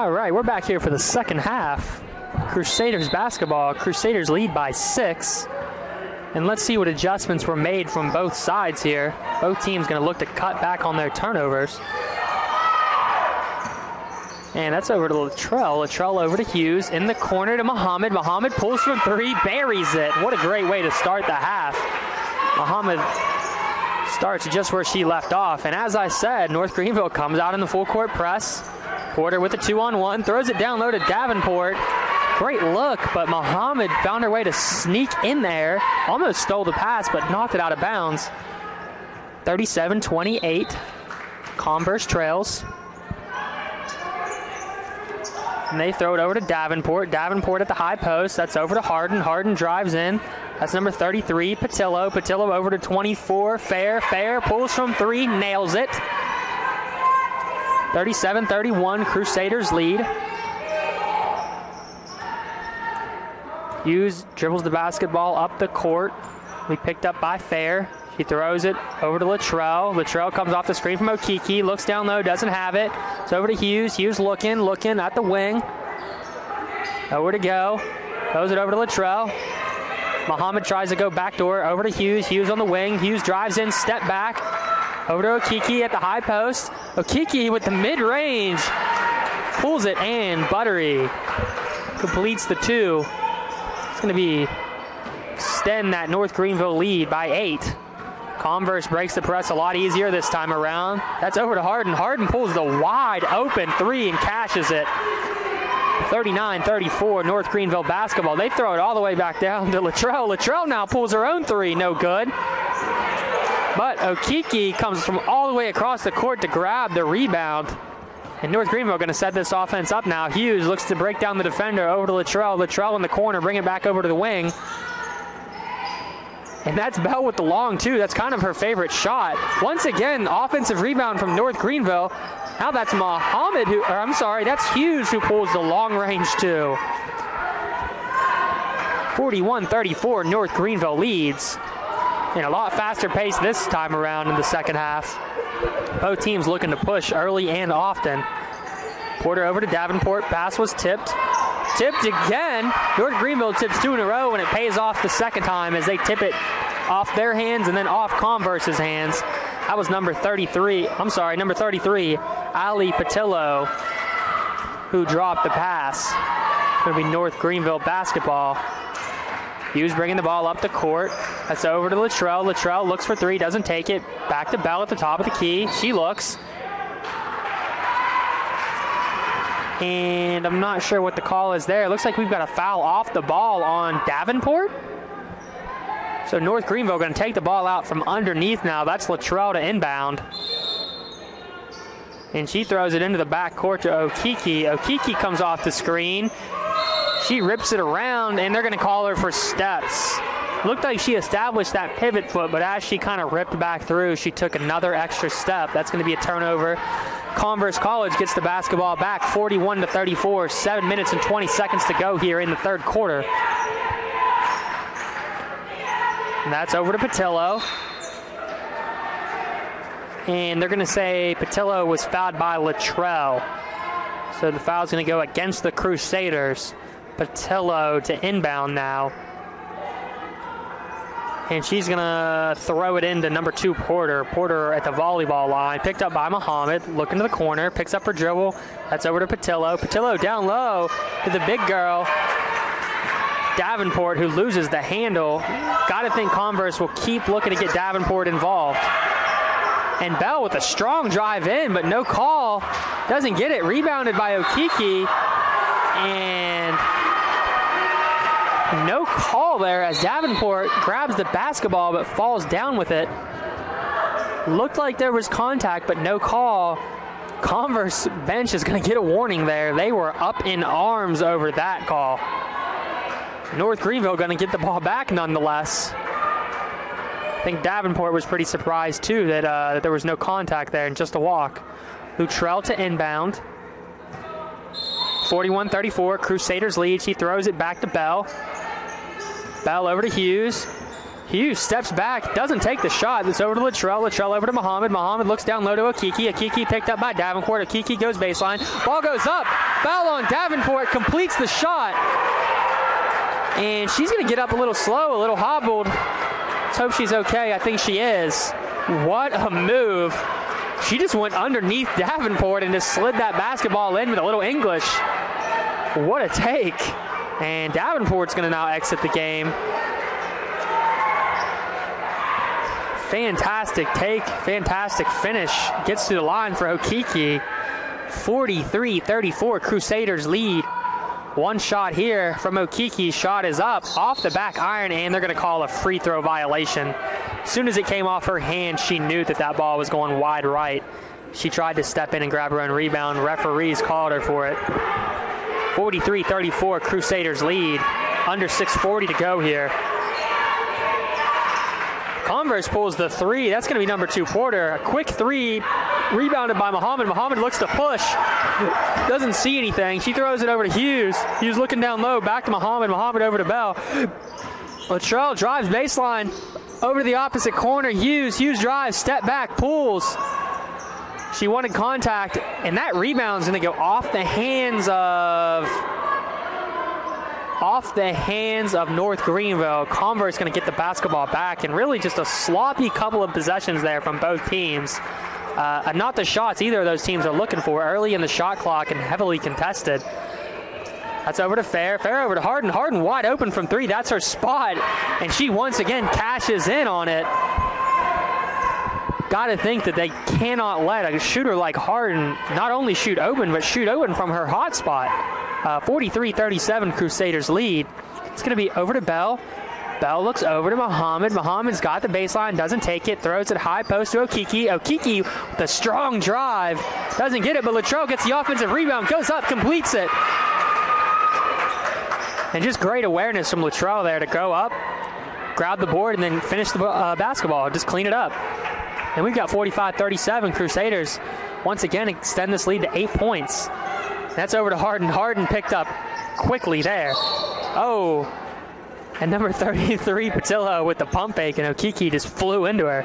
All right, we're back here for the second half. Crusaders basketball. Crusaders lead by six. And let's see what adjustments were made from both sides here. Both teams going to look to cut back on their turnovers. And that's over to Latrell. Latrell over to Hughes. In the corner to Muhammad. Muhammad pulls from three, buries it. What a great way to start the half. Muhammad starts just where she left off. And as I said, North Greenville comes out in the full court press. Porter with a two on one, throws it down low to Davenport. Great look, but Muhammad found her way to sneak in there. Almost stole the pass, but knocked it out of bounds. 37 28. Converse trails. And they throw it over to Davenport. Davenport at the high post. That's over to Harden. Harden drives in. That's number 33, Patillo. Patillo over to 24. Fair, fair. Pulls from three. Nails it. 37 31. Crusaders lead. Hughes dribbles the basketball up the court. We picked up by Fair. He throws it over to Latrell. Latrell comes off the screen from Okiki, looks down low, doesn't have it. It's over to Hughes. Hughes looking, looking at the wing. Over to go. Throws it over to Latrell. Muhammad tries to go backdoor over to Hughes. Hughes on the wing. Hughes drives in, step back. Over to Okiki at the high post. Oh, Okiki with the mid range. Pulls it and Buttery completes the two. It's going to be extend that North Greenville lead by eight. Converse breaks the press a lot easier this time around. That's over to Harden. Harden pulls the wide open three and cashes it. 39 34, North Greenville basketball. They throw it all the way back down to Latrell. Latrell now pulls her own three, no good. But Okiki comes from all the way across the court to grab the rebound. And North Greenville going to set this offense up now. Hughes looks to break down the defender over to Latrell. Latrell in the corner, bring it back over to the wing. And that's Bell with the long, too. That's kind of her favorite shot. Once again, offensive rebound from North Greenville. Now that's Muhammad, who, or I'm sorry, that's Hughes who pulls the long range, two. 41 34, North Greenville leads. And a lot faster pace this time around in the second half. Both teams looking to push early and often. Porter over to Davenport. Pass was tipped. Tipped again. North Greenville tips two in a row, and it pays off the second time as they tip it off their hands and then off Converse's hands. That was number 33. I'm sorry, number 33, Ali Patillo, who dropped the pass. To be North Greenville basketball. Hughes bringing the ball up the court. That's over to Latrell. Latrell looks for three, doesn't take it. Back to Bell at the top of the key. She looks. And I'm not sure what the call is there. It looks like we've got a foul off the ball on Davenport. So North Greenville going to take the ball out from underneath now. That's Latrell to inbound. And she throws it into the back court to Okiki. Okiki comes off the screen. She rips it around, and they're going to call her for steps. Looked like she established that pivot foot, but as she kind of ripped back through, she took another extra step. That's going to be a turnover. Converse College gets the basketball back 41 to 34, 7 minutes and 20 seconds to go here in the third quarter. And that's over to Patillo. And they're going to say Patillo was fouled by Latrell. So the foul's going to go against the Crusaders. Patillo to inbound now. And she's going to throw it into number two, Porter. Porter at the volleyball line. Picked up by Muhammad. Looking to the corner. Picks up her dribble. That's over to Patillo. Patillo down low to the big girl. Davenport, who loses the handle. Got to think Converse will keep looking to get Davenport involved. And Bell with a strong drive in, but no call. Doesn't get it. Rebounded by Okiki. And no call there as Davenport grabs the basketball but falls down with it. Looked like there was contact, but no call. Converse bench is going to get a warning there. They were up in arms over that call. North Greenville going to get the ball back nonetheless. I think Davenport was pretty surprised too that, uh, that there was no contact there and just a walk. Latrell to inbound. 41-34, Crusaders lead. She throws it back to Bell. Bell over to Hughes. Hughes steps back, doesn't take the shot. It's over to Latrell. Latrell over to Muhammad. Muhammad looks down low to Okiki. Okiki picked up by Davenport. Okiki goes baseline. Ball goes up. Foul on Davenport. Completes the shot. And she's going to get up a little slow, a little hobbled. Let's hope she's okay. I think she is. What a move. She just went underneath Davenport and just slid that basketball in with a little English. What a take. And Davenport's going to now exit the game. Fantastic take, fantastic finish. Gets to the line for Okiki. 43 34, Crusaders lead. One shot here from Okiki. Shot is up off the back iron, and they're going to call a free throw violation. As soon as it came off her hand, she knew that that ball was going wide right. She tried to step in and grab her own rebound. Referees called her for it. 43 34, Crusaders lead. Under 6.40 to go here. Converse pulls the three. That's going to be number two Porter. A quick three, rebounded by Muhammad. Muhammad looks to push. Doesn't see anything. She throws it over to Hughes. Hughes looking down low. Back to Muhammad. Muhammad over to Bell. Latrell drives baseline over to the opposite corner. Hughes. Hughes drives. Step back. Pulls. She wanted contact, and that rebound's going to go off the hands of off the hands of North Greenville. Converse going to get the basketball back, and really just a sloppy couple of possessions there from both teams. Uh, not the shots either of those teams are looking for early in the shot clock and heavily contested. That's over to Fair. Fair over to Harden. Harden wide open from three. That's her spot. And she once again cashes in on it. Got to think that they cannot let a shooter like Harden not only shoot open, but shoot open from her hot spot. 43-37 Crusaders lead. It's going to be over to Bell. Bell looks over to Muhammad. Muhammad's got the baseline, doesn't take it, throws it high post to Okiki. Okiki with a strong drive, doesn't get it, but Latrell gets the offensive rebound, goes up, completes it. And just great awareness from Latrell there to go up, grab the board, and then finish the uh, basketball, just clean it up. And we've got 45-37 Crusaders once again extend this lead to eight points. That's over to Harden. Harden picked up quickly there. Oh, and number 33, Patillo with the pump fake, and Okiki just flew into her.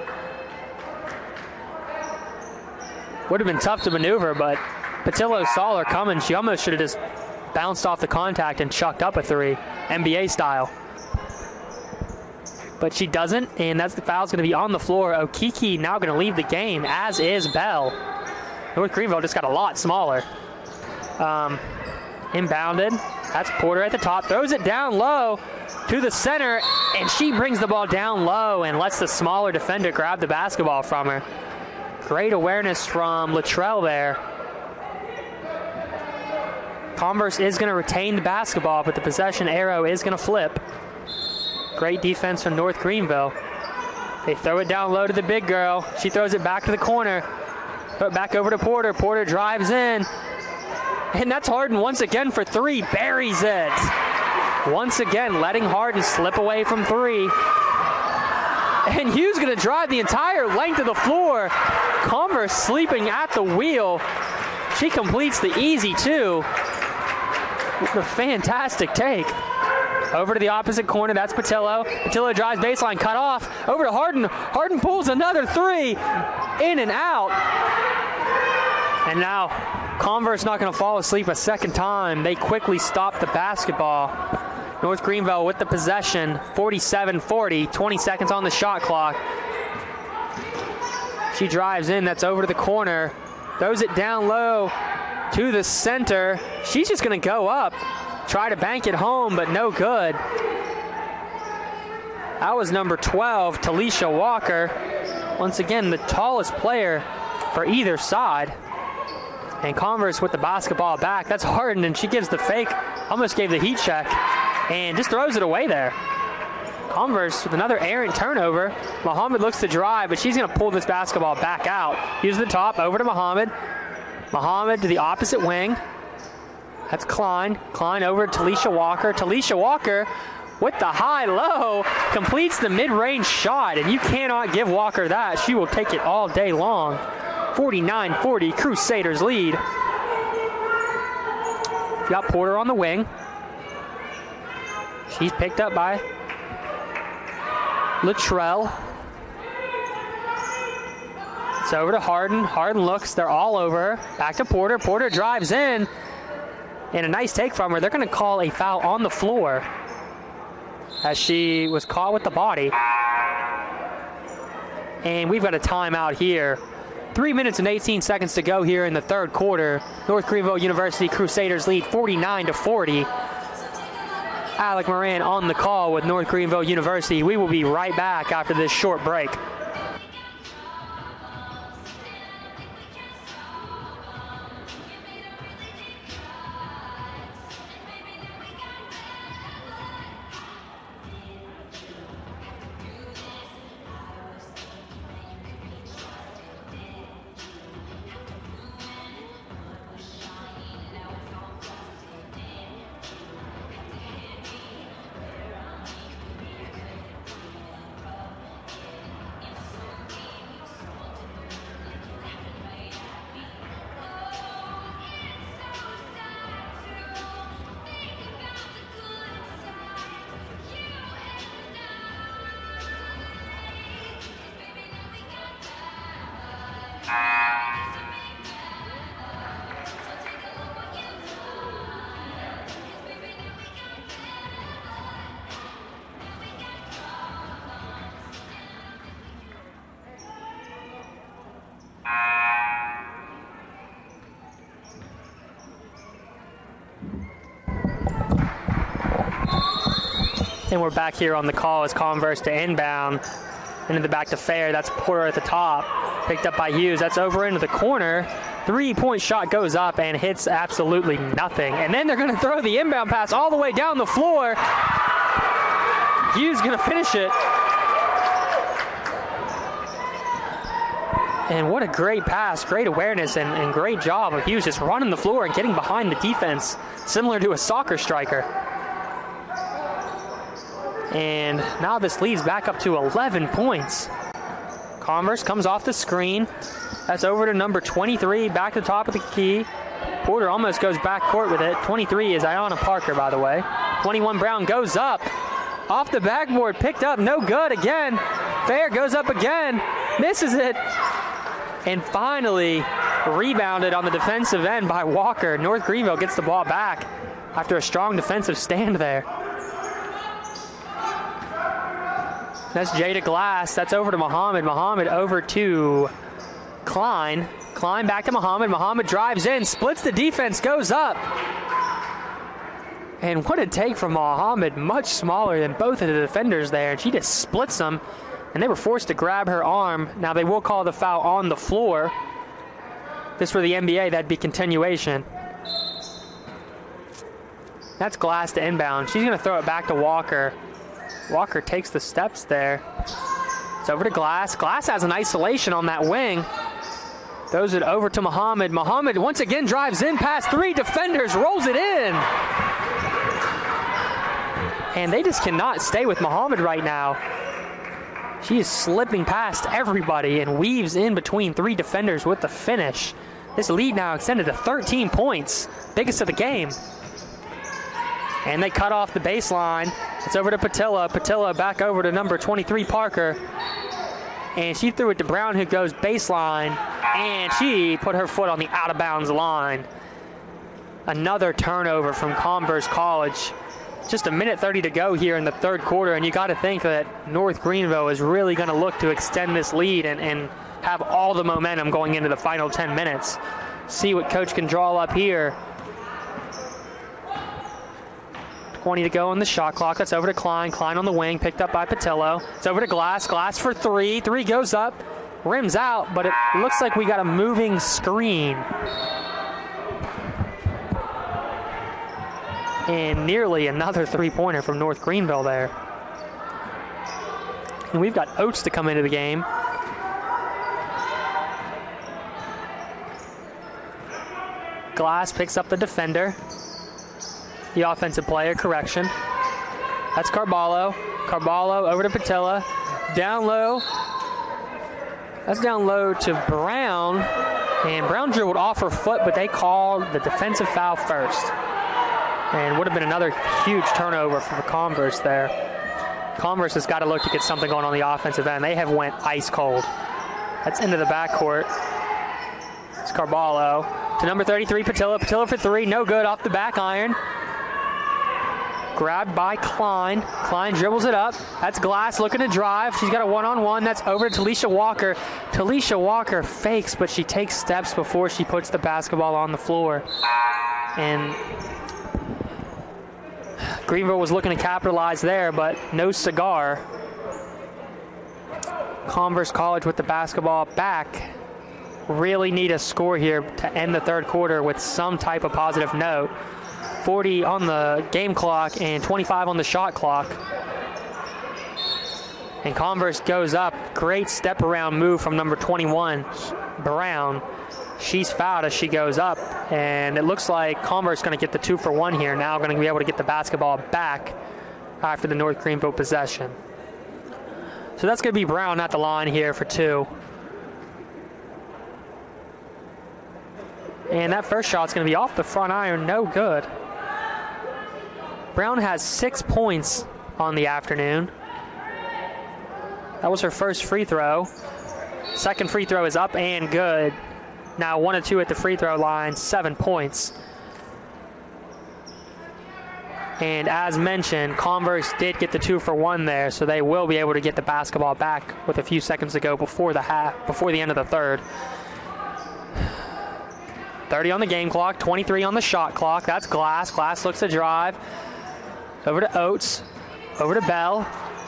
Would have been tough to maneuver, but Patillo saw her coming. She almost should have just bounced off the contact and chucked up a three, NBA style. But she doesn't, and that's the foul's going to be on the floor. Okiki now going to leave the game, as is Bell. North Greenville just got a lot smaller. Um, inbounded. That's Porter at the top. Throws it down low to the center, and she brings the ball down low and lets the smaller defender grab the basketball from her. Great awareness from Latrell there. Converse is going to retain the basketball, but the possession arrow is going to flip. Great defense from North Greenville. They throw it down low to the big girl. She throws it back to the corner. It back over to Porter. Porter drives in. And that's Harden once again for three. Buries it. Once again, letting Harden slip away from three. And Hughes going to drive the entire length of the floor. Converse sleeping at the wheel. She completes the easy two. A fantastic take. Over to the opposite corner. That's Patillo. Patillo drives baseline, cut off. Over to Harden. Harden pulls another three. In and out. And now Converse not going to fall asleep a second time. They quickly stop the basketball. North Greenville with the possession, 47-40, 20 seconds on the shot clock. She drives in, that's over to the corner, throws it down low to the center. She's just going to go up, try to bank it home, but no good. That was number 12, Talisha Walker. Once again, the tallest player for either side. And Converse with the basketball back. That's Harden, and she gives the fake, almost gave the heat check, and just throws it away there. Converse with another errant turnover. Muhammad looks to drive, but she's going to pull this basketball back out. Use the top, over to Muhammad. Muhammad to the opposite wing. That's Klein. Klein over to Talisha Walker. Talisha Walker with the high low completes the mid range shot, and you cannot give Walker that. She will take it all day long. 49 40, Crusaders lead. Got Porter on the wing. She's picked up by Latrell. It's over to Harden. Harden looks. They're all over. Back to Porter. Porter drives in. And a nice take from her. They're going to call a foul on the floor as she was caught with the body. And we've got a timeout here. Three minutes and 18 seconds to go here in the third quarter. North Greenville University Crusaders lead 49 to 40. Alec Moran on the call with North Greenville University. We will be right back after this short break. And we're back here on the call as Converse to inbound. Into the back to Fair. That's Porter at the top. Picked up by Hughes. That's over into the corner. Three point shot goes up and hits absolutely nothing. And then they're going to throw the inbound pass all the way down the floor. Hughes going to finish it. And what a great pass, great awareness, and, and great job of Hughes just running the floor and getting behind the defense, similar to a soccer striker. And now this leads back up to 11 points. Converse comes off the screen. That's over to number 23, back to the top of the key. Porter almost goes back court with it. 23 is Iona Parker, by the way. 21 Brown goes up. Off the backboard, picked up, no good again. Fair goes up again, misses it. And finally, rebounded on the defensive end by Walker. North Greenville gets the ball back after a strong defensive stand there. That's Jada Glass. That's over to Muhammad. Muhammad over to Klein. Klein back to Muhammad. Muhammad drives in, splits the defense, goes up. And what a take from Muhammad, much smaller than both of the defenders there. And she just splits them, and they were forced to grab her arm. Now they will call the foul on the floor. This for the NBA, that'd be continuation. That's Glass to inbound. She's going to throw it back to Walker. Walker takes the steps there. It's over to Glass. Glass has an isolation on that wing. Throws it over to Muhammad. Muhammad once again drives in past three defenders, rolls it in. And they just cannot stay with Muhammad right now. She is slipping past everybody and weaves in between three defenders with the finish. This lead now extended to 13 points, biggest of the game. And they cut off the baseline. It's over to Patillo. Patillo back over to number 23, Parker. And she threw it to Brown, who goes baseline. And she put her foot on the out of bounds line. Another turnover from Converse College. Just a minute 30 to go here in the third quarter, and you got to think that North Greenville is really going to look to extend this lead and, and have all the momentum going into the final 10 minutes. See what coach can draw up here. 20 to go on the shot clock. That's over to Klein. Klein on the wing, picked up by Patillo. It's over to Glass. Glass for three. Three goes up, rims out, but it looks like we got a moving screen. And nearly another three pointer from North Greenville there. And we've got Oates to come into the game. Glass picks up the defender the offensive player. Correction. That's Carballo. Carballo over to Patillo. Down low. That's down low to Brown. And Brown dribbled off her foot, but they called the defensive foul first. And would have been another huge turnover for the Converse there. Converse has got to look to get something going on the offensive end. They have went ice cold. That's into the backcourt. It's Carballo to number 33, Patillo. Patillo for three, no good off the back iron. Grabbed by Klein. Klein dribbles it up. That's Glass looking to drive. She's got a one-on-one. That's over to Talisha Walker. Talisha Walker fakes, but she takes steps before she puts the basketball on the floor. And Greenville was looking to capitalize there, but no cigar. Converse College with the basketball back. Really need a score here to end the third quarter with some type of positive note. 40 on the game clock and 25 on the shot clock. And Converse goes up. Great step around move from number 21, Brown. She's fouled as she goes up, and it looks like Converse is going to get the two for one here. Now going to be able to get the basketball back after the North Greenville possession. So that's going to be Brown at the line here for two. And that first shot's going to be off the front iron, no good. Brown has six points on the afternoon. That was her first free throw. Second free throw is up and good. Now one and two at the free throw line, seven points. And as mentioned, Converse did get the two for one there, so they will be able to get the basketball back with a few seconds to go before the half, before the end of the third. 30 on the game clock, 23 on the shot clock. That's Glass. Glass looks to drive. Over to Oates. Over to Bell.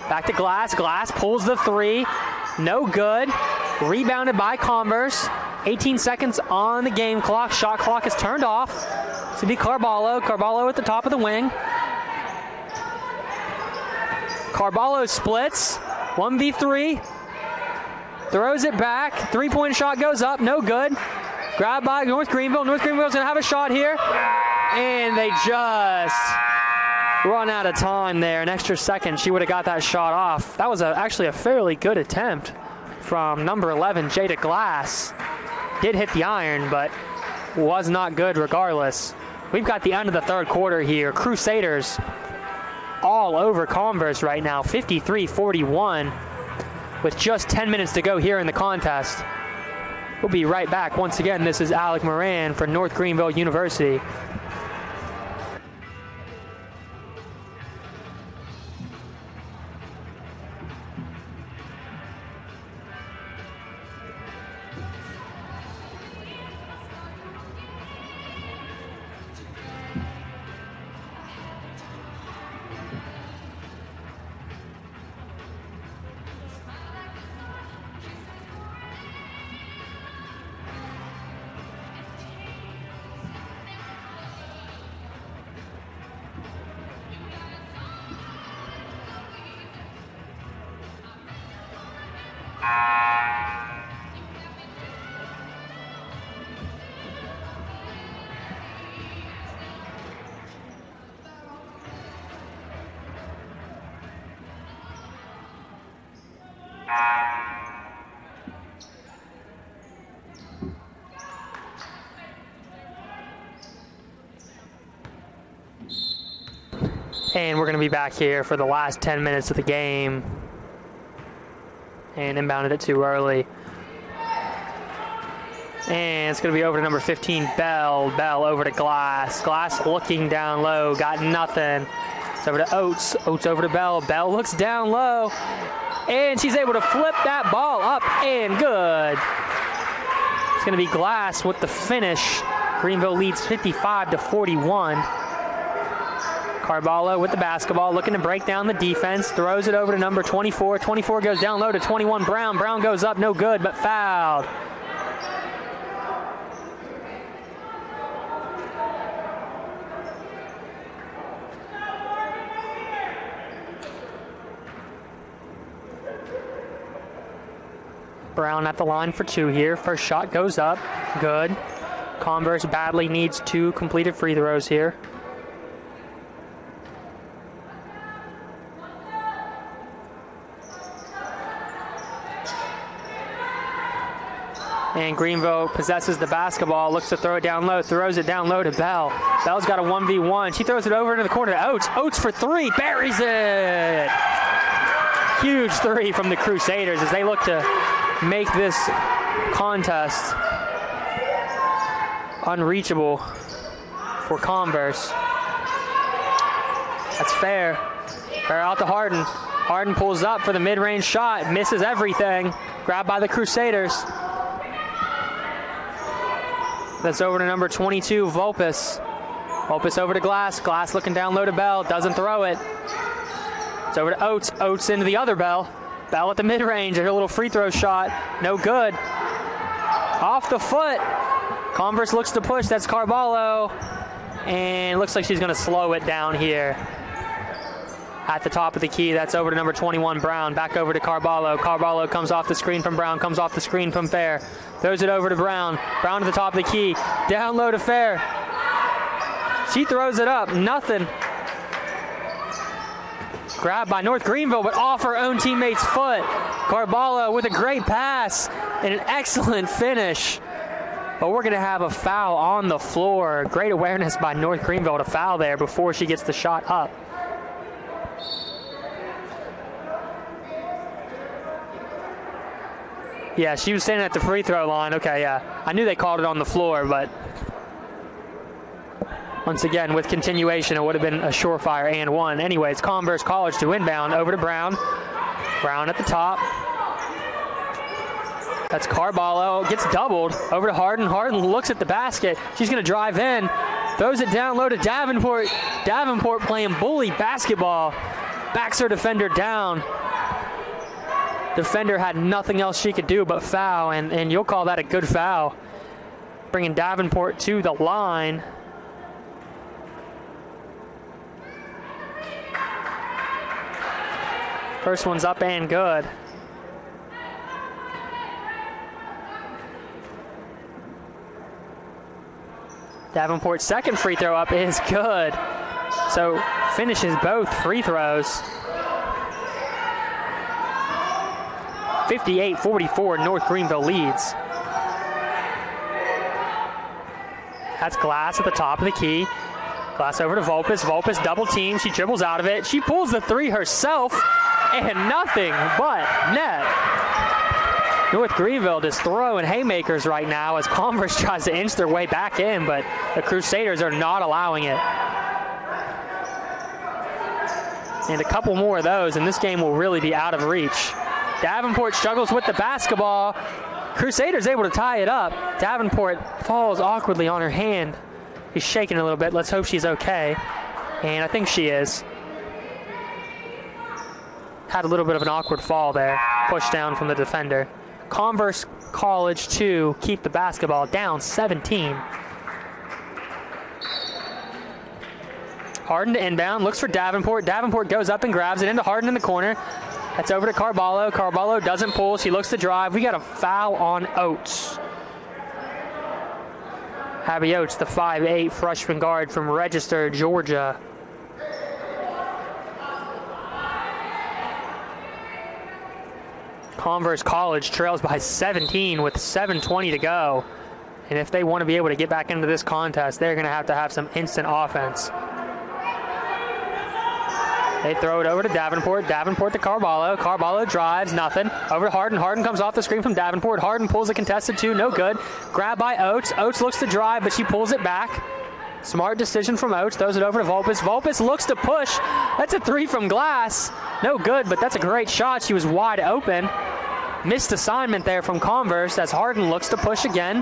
Back to Glass. Glass pulls the three. No good. Rebounded by Converse. 18 seconds on the game clock. Shot clock is turned off. To be Carballo. Carballo at the top of the wing. Carballo splits. 1v3. Throws it back. Three point shot goes up. No good. Grabbed by North Greenville. North Greenville's going to have a shot here. And they just run out of time there. An extra second, she would have got that shot off. That was a, actually a fairly good attempt from number 11, Jada Glass. Did hit the iron, but was not good regardless. We've got the end of the third quarter here. Crusaders all over Converse right now, 53-41 with just 10 minutes to go here in the contest. We'll be right back. Once again, this is Alec Moran for North Greenville University. And we're going to be back here for the last 10 minutes of the game. And inbounded it too early. And it's going to be over to number 15, Bell. Bell over to Glass. Glass looking down low, got nothing. It's over to Oates. Oates over to Bell. Bell looks down low. And she's able to flip that ball up and good. It's going to be Glass with the finish. Greenville leads 55 to 41. Carballo with the basketball, looking to break down the defense, throws it over to number 24. 24 goes down low to 21 Brown. Brown goes up, no good, but fouled. Brown at the line for two here. First shot goes up, good. Converse badly needs two completed free throws here. And Greenville possesses the basketball, looks to throw it down low, throws it down low to Bell. Bell's got a 1v1. She throws it over into the corner to Oates. Oates for three, buries it. Huge three from the Crusaders as they look to make this contest unreachable for Converse. That's fair. Fair out to Harden. Harden pulls up for the mid-range shot, misses everything. Grabbed by the Crusaders. That's over to number 22, Volpus. Volpus over to Glass. Glass looking down low to Bell. Doesn't throw it. It's over to Oates. Oates into the other Bell. Bell at the mid-range. A little free throw shot. No good. Off the foot. Converse looks to push. That's Carballo. And looks like she's going to slow it down here. At the top of the key, that's over to number 21, Brown. Back over to Carballo. Carballo comes off the screen from Brown, comes off the screen from Fair. Throws it over to Brown. Brown at the top of the key. Down low to Fair. She throws it up. Nothing. Grabbed by North Greenville, but off her own teammate's foot. Carballo with a great pass and an excellent finish. But we're going to have a foul on the floor. Great awareness by North Greenville to foul there before she gets the shot up. Yeah, she was standing at the free throw line. Okay, yeah. I knew they called it on the floor, but once again, with continuation, it would have been a surefire and one. Anyways, Converse College to inbound over to Brown. Brown at the top. That's Carballo. Gets doubled over to Harden. Harden looks at the basket. She's going to drive in. Throws it down low to Davenport. Davenport playing bully basketball. Backs her defender down. Defender had nothing else she could do but foul, and, and you'll call that a good foul. Bringing Davenport to the line. First one's up and good. Davenport's second free throw up is good. So finishes both free throws. 58-44, North Greenville leads. That's Glass at the top of the key. Glass over to Volpus. Volpus double team. She dribbles out of it. She pulls the three herself, and nothing but net. North Greenville just throwing haymakers right now as Converse tries to inch their way back in, but the Crusaders are not allowing it. And a couple more of those, and this game will really be out of reach. Davenport struggles with the basketball. Crusaders able to tie it up. Davenport falls awkwardly on her hand. She's shaking a little bit. Let's hope she's okay. And I think she is. Had a little bit of an awkward fall there. Pushed down from the defender. Converse College to keep the basketball down 17. Harden to inbound, looks for Davenport. Davenport goes up and grabs it into Harden in the corner. That's over to Carballo. Carballo doesn't pull. She looks to drive. We got a foul on Oates. Abby Oates, the 5'8 freshman guard from Register, Georgia. Converse College trails by 17 with 7.20 to go. And if they want to be able to get back into this contest, they're going to have to have some instant offense. They throw it over to Davenport. Davenport to Carballo. Carballo drives, nothing. Over to Harden. Harden comes off the screen from Davenport. Harden pulls a contested two, no good. Grab by Oates. Oates looks to drive, but she pulls it back. Smart decision from Oates. Throws it over to Volpus. Volpus looks to push. That's a three from Glass. No good, but that's a great shot. She was wide open. Missed assignment there from Converse as Harden looks to push again.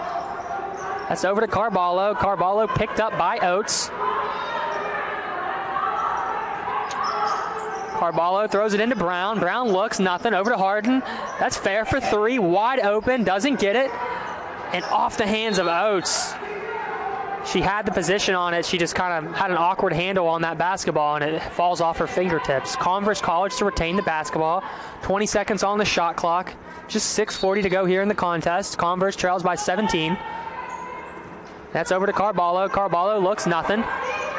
That's over to Carballo. Carballo picked up by Oates. Carballo throws it into Brown. Brown looks, nothing. Over to Harden. That's fair for three. Wide open, doesn't get it. And off the hands of Oates. She had the position on it. She just kind of had an awkward handle on that basketball, and it falls off her fingertips. Converse College to retain the basketball. 20 seconds on the shot clock. Just 6.40 to go here in the contest. Converse trails by 17. That's over to Carballo. Carballo looks nothing.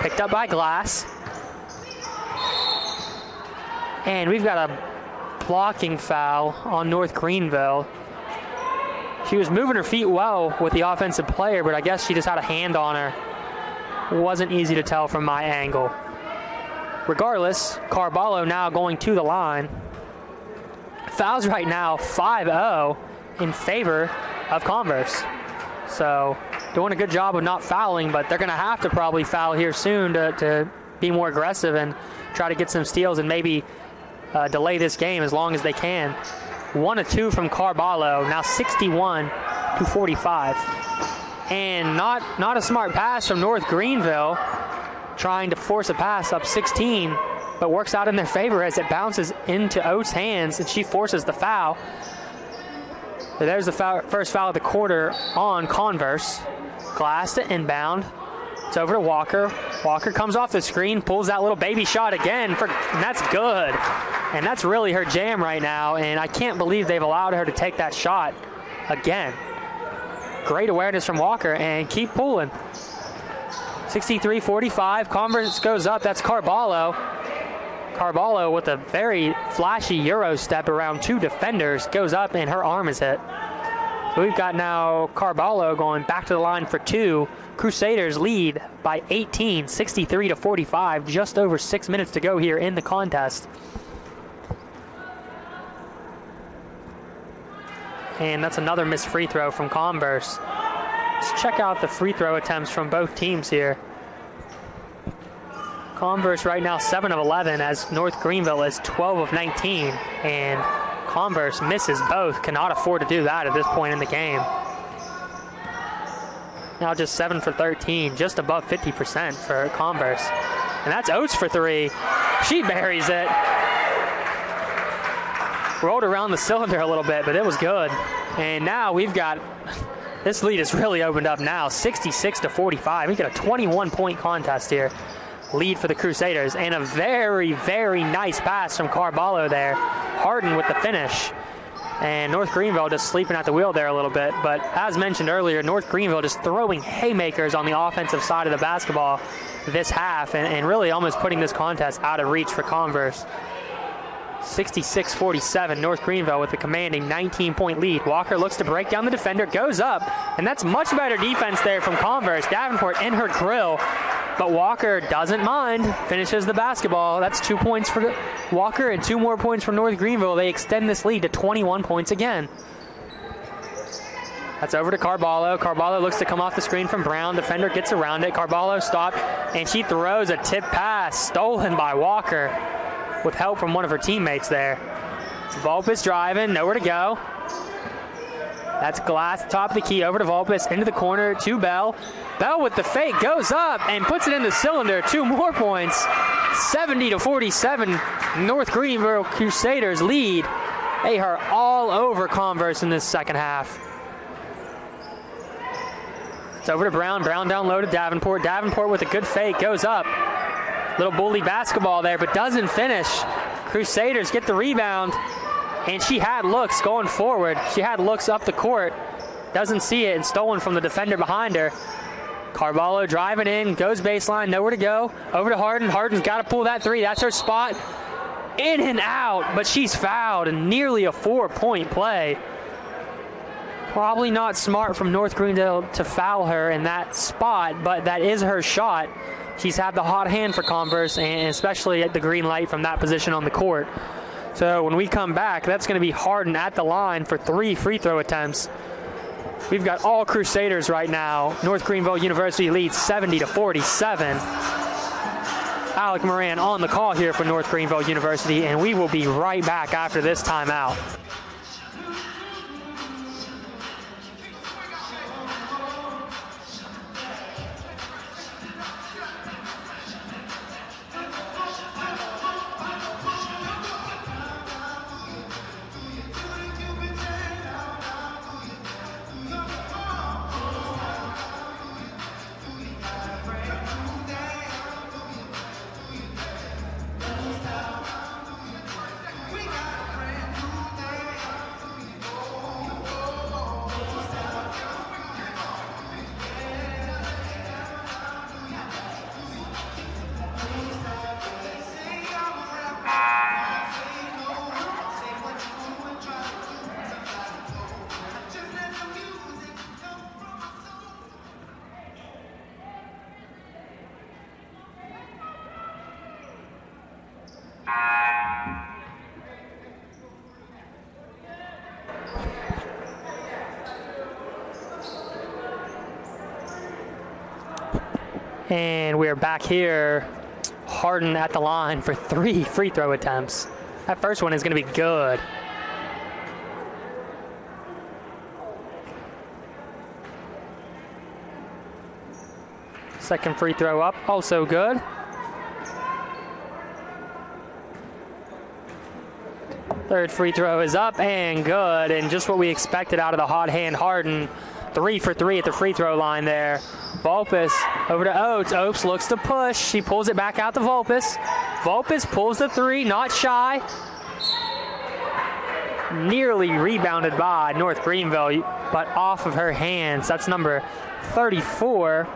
Picked up by Glass. And we've got a blocking foul on North Greenville. She was moving her feet well with the offensive player, but I guess she just had a hand on her. Wasn't easy to tell from my angle. Regardless, Carballo now going to the line. fouls right now 5-0 in favor of Converse. So doing a good job of not fouling, but they're going to have to probably foul here soon to, to be more aggressive and try to get some steals and maybe uh, delay this game as long as they can. One to two from Carballo, now 61 to 45. And not, not a smart pass from North Greenville, trying to force a pass up 16, but works out in their favor as it bounces into Oates' hands and she forces the foul. There's the foul, first foul of the quarter on Converse. Glass to inbound. It's over to Walker. Walker comes off the screen, pulls that little baby shot again, for, and that's good. And that's really her jam right now, and I can't believe they've allowed her to take that shot again. Great awareness from Walker, and keep pulling. 63-45, Converse goes up, that's Carballo. Carballo with a very flashy Euro step around two defenders, goes up and her arm is hit. We've got now Carballo going back to the line for two. Crusaders lead by 18, 63 to 45. Just over six minutes to go here in the contest. And that's another missed free throw from Converse. Let's check out the free throw attempts from both teams here. Converse right now 7 of 11 as North Greenville is 12 of 19 and Converse misses both, cannot afford to do that at this point in the game. Now just 7 for 13, just above 50% for Converse. And that's Oates for three. She buries it. Rolled around the cylinder a little bit, but it was good. And now we've got, this lead has really opened up now, 66 to 45. We got a 21 point contest here lead for the Crusaders. And a very, very nice pass from Carballo there. Harden with the finish. And North Greenville just sleeping at the wheel there a little bit. But as mentioned earlier, North Greenville just throwing haymakers on the offensive side of the basketball this half and, and really almost putting this contest out of reach for Converse. 66-47, North Greenville with a commanding 19-point lead. Walker looks to break down the defender, goes up, and that's much better defense there from Converse. Davenport in her grill, but Walker doesn't mind, finishes the basketball. That's two points for Walker and two more points for North Greenville. They extend this lead to 21 points again. That's over to Carballo. Carballo looks to come off the screen from Brown. Defender gets around it. Carballo stopped, and she throws a tip pass stolen by Walker with help from one of her teammates there. Volpe is driving, nowhere to go. That's Glass, top of the key, over to Volpus, into the corner, to Bell. Bell with the fake goes up and puts it in the cylinder. Two more points. 70 to 47. North Greenville Crusaders lead. They are all over Converse in this second half. It's over to Brown. Brown down low to Davenport. Davenport with a good fake goes up. Little bully basketball there, but doesn't finish. Crusaders get the rebound, and she had looks going forward. She had looks up the court. Doesn't see it and stolen from the defender behind her. Carballo driving in, goes baseline, nowhere to go. Over to Harden. Harden's got to pull that three. That's her spot. In and out, but she's fouled and nearly a four point play. Probably not smart from North Greenville to foul her in that spot, but that is her shot. She's had the hot hand for Converse, and especially at the green light from that position on the court. So when we come back, that's going to be Harden at the line for three free throw attempts. We've got all Crusaders right now. North Greenville University leads 70 to 47. Alec Moran on the call here for North Greenville University, and we will be right back after this timeout. And we're back here. Harden at the line for three free throw attempts. That first one is going to be good. Second free throw up, also good. Third free throw is up and good, and just what we expected out of the hot hand Harden. Three for three at the free throw line there. Volpus over to Oates. Oates looks to push. She pulls it back out to Volpus. Volpus pulls the three, not shy. Nearly rebounded by North Greenville, but off of her hands. That's number 34,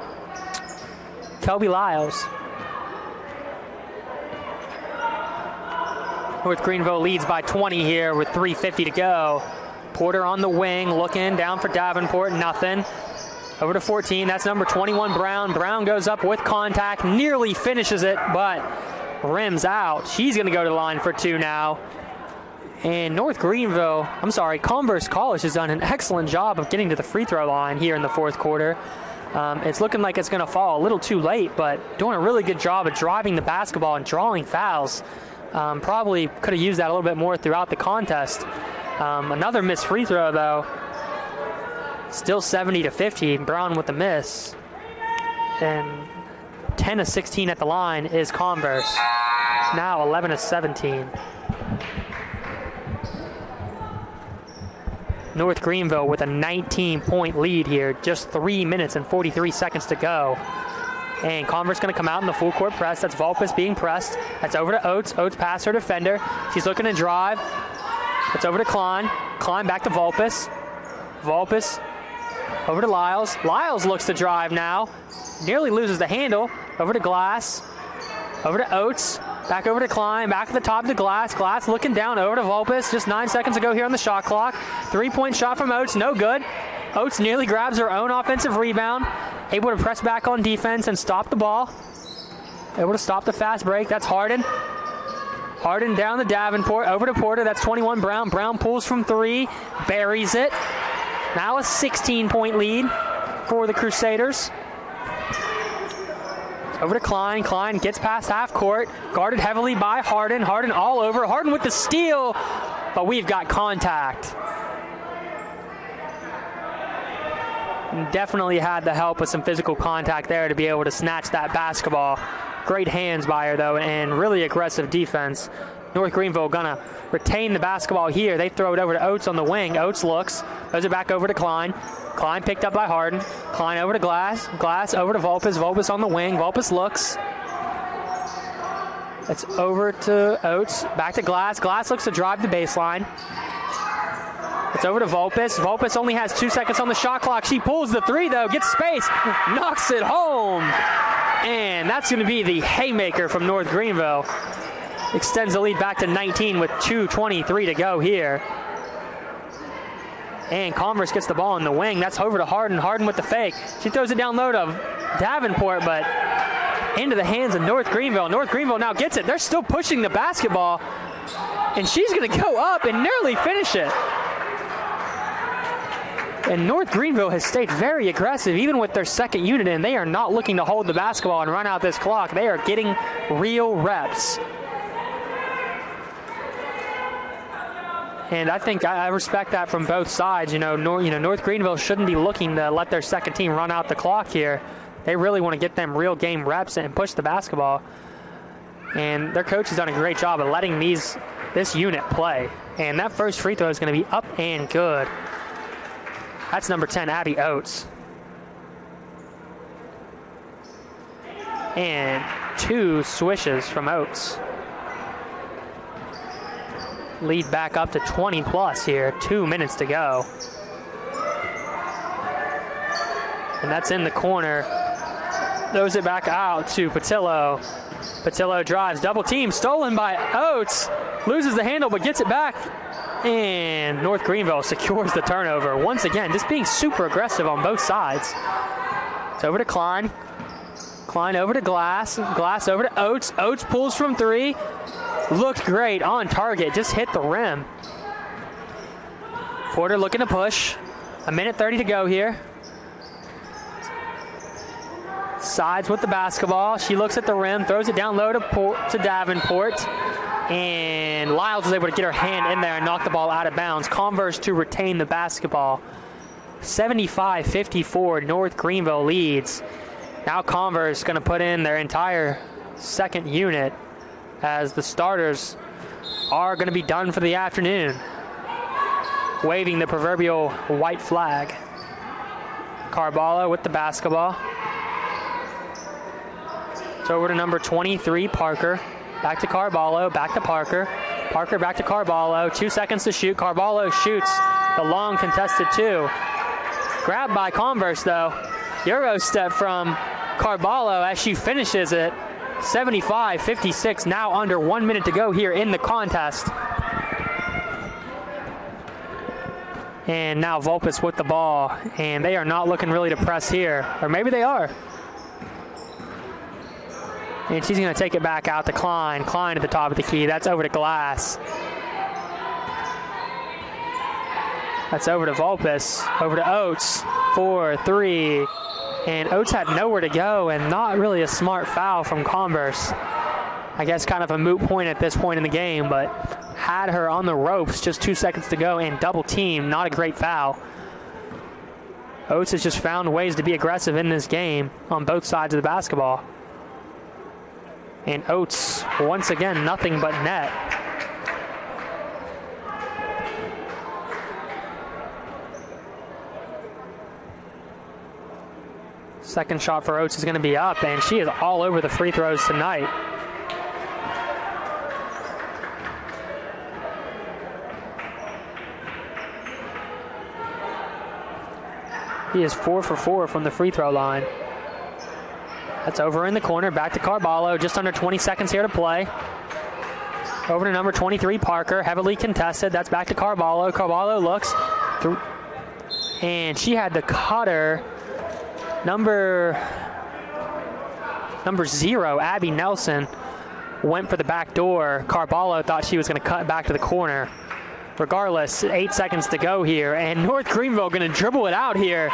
Kelby Lyles. North Greenville leads by 20 here with 3.50 to go. Porter on the wing, looking down for Davenport, nothing. Over to 14, that's number 21, Brown. Brown goes up with contact, nearly finishes it, but rims out. She's going to go to the line for two now. And North Greenville, I'm sorry, Converse College has done an excellent job of getting to the free throw line here in the fourth quarter. Um, it's looking like it's going to fall a little too late, but doing a really good job of driving the basketball and drawing fouls. Um, probably could have used that a little bit more throughout the contest. Um, another missed free throw, though. Still 70 to 50. Brown with the miss. And 10 to 16 at the line is Converse. Now 11 to 17. North Greenville with a 19 point lead here. Just three minutes and 43 seconds to go. And Converse going to come out in the full court press. That's Volpus being pressed. That's over to Oates. Oates past her defender. She's looking to drive. It's over to Klein. Klein back to Volpus. Volpus over to Lyles. Lyles looks to drive now. Nearly loses the handle. Over to Glass. Over to Oates. Back over to Klein. Back at the top to Glass. Glass looking down over to Volpus. Just nine seconds to go here on the shot clock. Three point shot from Oates. No good. Oates nearly grabs her own offensive rebound. Able to press back on defense and stop the ball. Able to stop the fast break. That's Harden. Harden down the Davenport. Over to Porter. That's 21 Brown. Brown pulls from three. Buries it. Now a 16 point lead for the Crusaders. Over to Klein. Klein gets past half court. Guarded heavily by Harden. Harden all over. Harden with the steal. But we've got contact. Definitely had the help of some physical contact there to be able to snatch that basketball. Great hands by her, though, and really aggressive defense. North Greenville gonna retain the basketball here. They throw it over to Oates on the wing. Oates looks, throws it back over to Klein. Klein picked up by Harden. Klein over to Glass. Glass over to Volpus. Volpus on the wing. Volpus looks. It's over to Oates. Back to Glass. Glass looks to drive the baseline. It's over to Volpus. Volpus only has two seconds on the shot clock. She pulls the three, though, gets space, knocks it home. And that's going to be the haymaker from North Greenville. Extends the lead back to 19 with 2.23 to go here. And Converse gets the ball in the wing. That's over to Harden. Harden with the fake. She throws it down low to Davenport, but into the hands of North Greenville. North Greenville now gets it. They're still pushing the basketball. And she's going to go up and nearly finish it. And North Greenville has stayed very aggressive, even with their second unit in. They are not looking to hold the basketball and run out this clock. They are getting real reps. And I think I respect that from both sides. You know, North, you know, North Greenville shouldn't be looking to let their second team run out the clock here. They really want to get them real game reps and push the basketball. And their coach has done a great job of letting these this unit play. And that first free throw is going to be up and good. That's number 10, Abby Oates. And two swishes from Oates. Lead back up to 20 plus here, two minutes to go. And that's in the corner. Throws it back out to Patillo. Patillo drives, double team, stolen by Oates. Loses the handle, but gets it back. And North Greenville secures the turnover. Once again, just being super aggressive on both sides. It's over to Klein. Klein over to Glass. Glass over to Oates. Oates pulls from three. Looked great on target. Just hit the rim. Porter looking to push. A minute 30 to go here. sides with the basketball. She looks at the rim, throws it down low to, Port, to Davenport. And Lyles was able to get her hand in there and knock the ball out of bounds. Converse to retain the basketball. 75 54, North Greenville leads. Now Converse going to put in their entire second unit as the starters are going to be done for the afternoon, waving the proverbial white flag. Carballo with the basketball. It's over to number 23, Parker. Back to Carballo, back to Parker. Parker back to Carballo. Two seconds to shoot. Carballo shoots the long contested two. Grabbed by Converse though. Euro step from Carballo as she finishes it. 75 56, now under one minute to go here in the contest. And now Volpus with the ball, and they are not looking really to press here, or maybe they are. And she's going to take it back out to Klein. Klein at the top of the key. That's over to Glass. That's over to Volpus. Over to Oates. Four, three. And Oates had nowhere to go and not really a smart foul from Converse. I guess kind of a moot point at this point in the game, but had her on the ropes just two seconds to go and double team. Not a great foul. Oates has just found ways to be aggressive in this game on both sides of the basketball. And Oates, once again, nothing but net. Second shot for Oates is going to be up, and she is all over the free throws tonight. He is four for four from the free throw line. That's over in the corner. Back to Carballo. Just under 20 seconds here to play. Over to number 23, Parker. Heavily contested. That's back to Carballo. Carballo looks. And she had the cutter. Number number zero, Abby Nelson, went for the back door. Carballo thought she was going to cut back to the corner. Regardless, eight seconds to go here, and North Greenville going to dribble it out here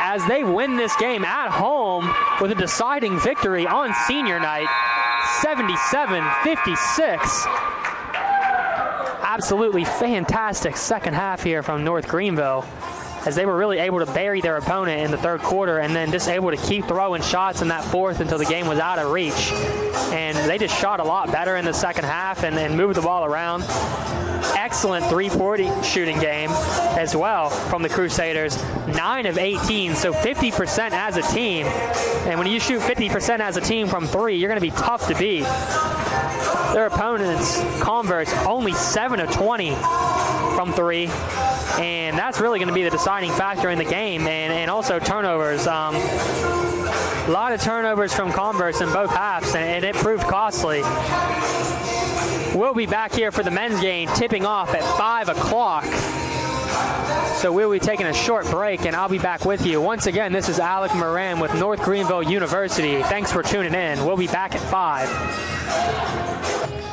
as they win this game at home with a deciding victory on senior night 77 56. Absolutely fantastic second half here from North Greenville as they were really able to bury their opponent in the third quarter and then just able to keep throwing shots in that fourth until the game was out of reach. And they just shot a lot better in the second half and, and moved the ball around. Excellent three-point shooting game as well from the Crusaders. 9 of 18, so 50% as a team. And when you shoot 50% as a team from three, you're going to be tough to beat. Their opponents, Converse, only 7 of 20 from three. And that's really going to be the deciding factor in the game. And, and also turnovers. Um, a lot of turnovers from Converse in both halves, and, and it proved costly. We'll be back here for the men's game, tipping off at 5 o'clock. So we'll be taking a short break, and I'll be back with you. Once again, this is Alec Moran with North Greenville University. Thanks for tuning in. We'll be back at 5.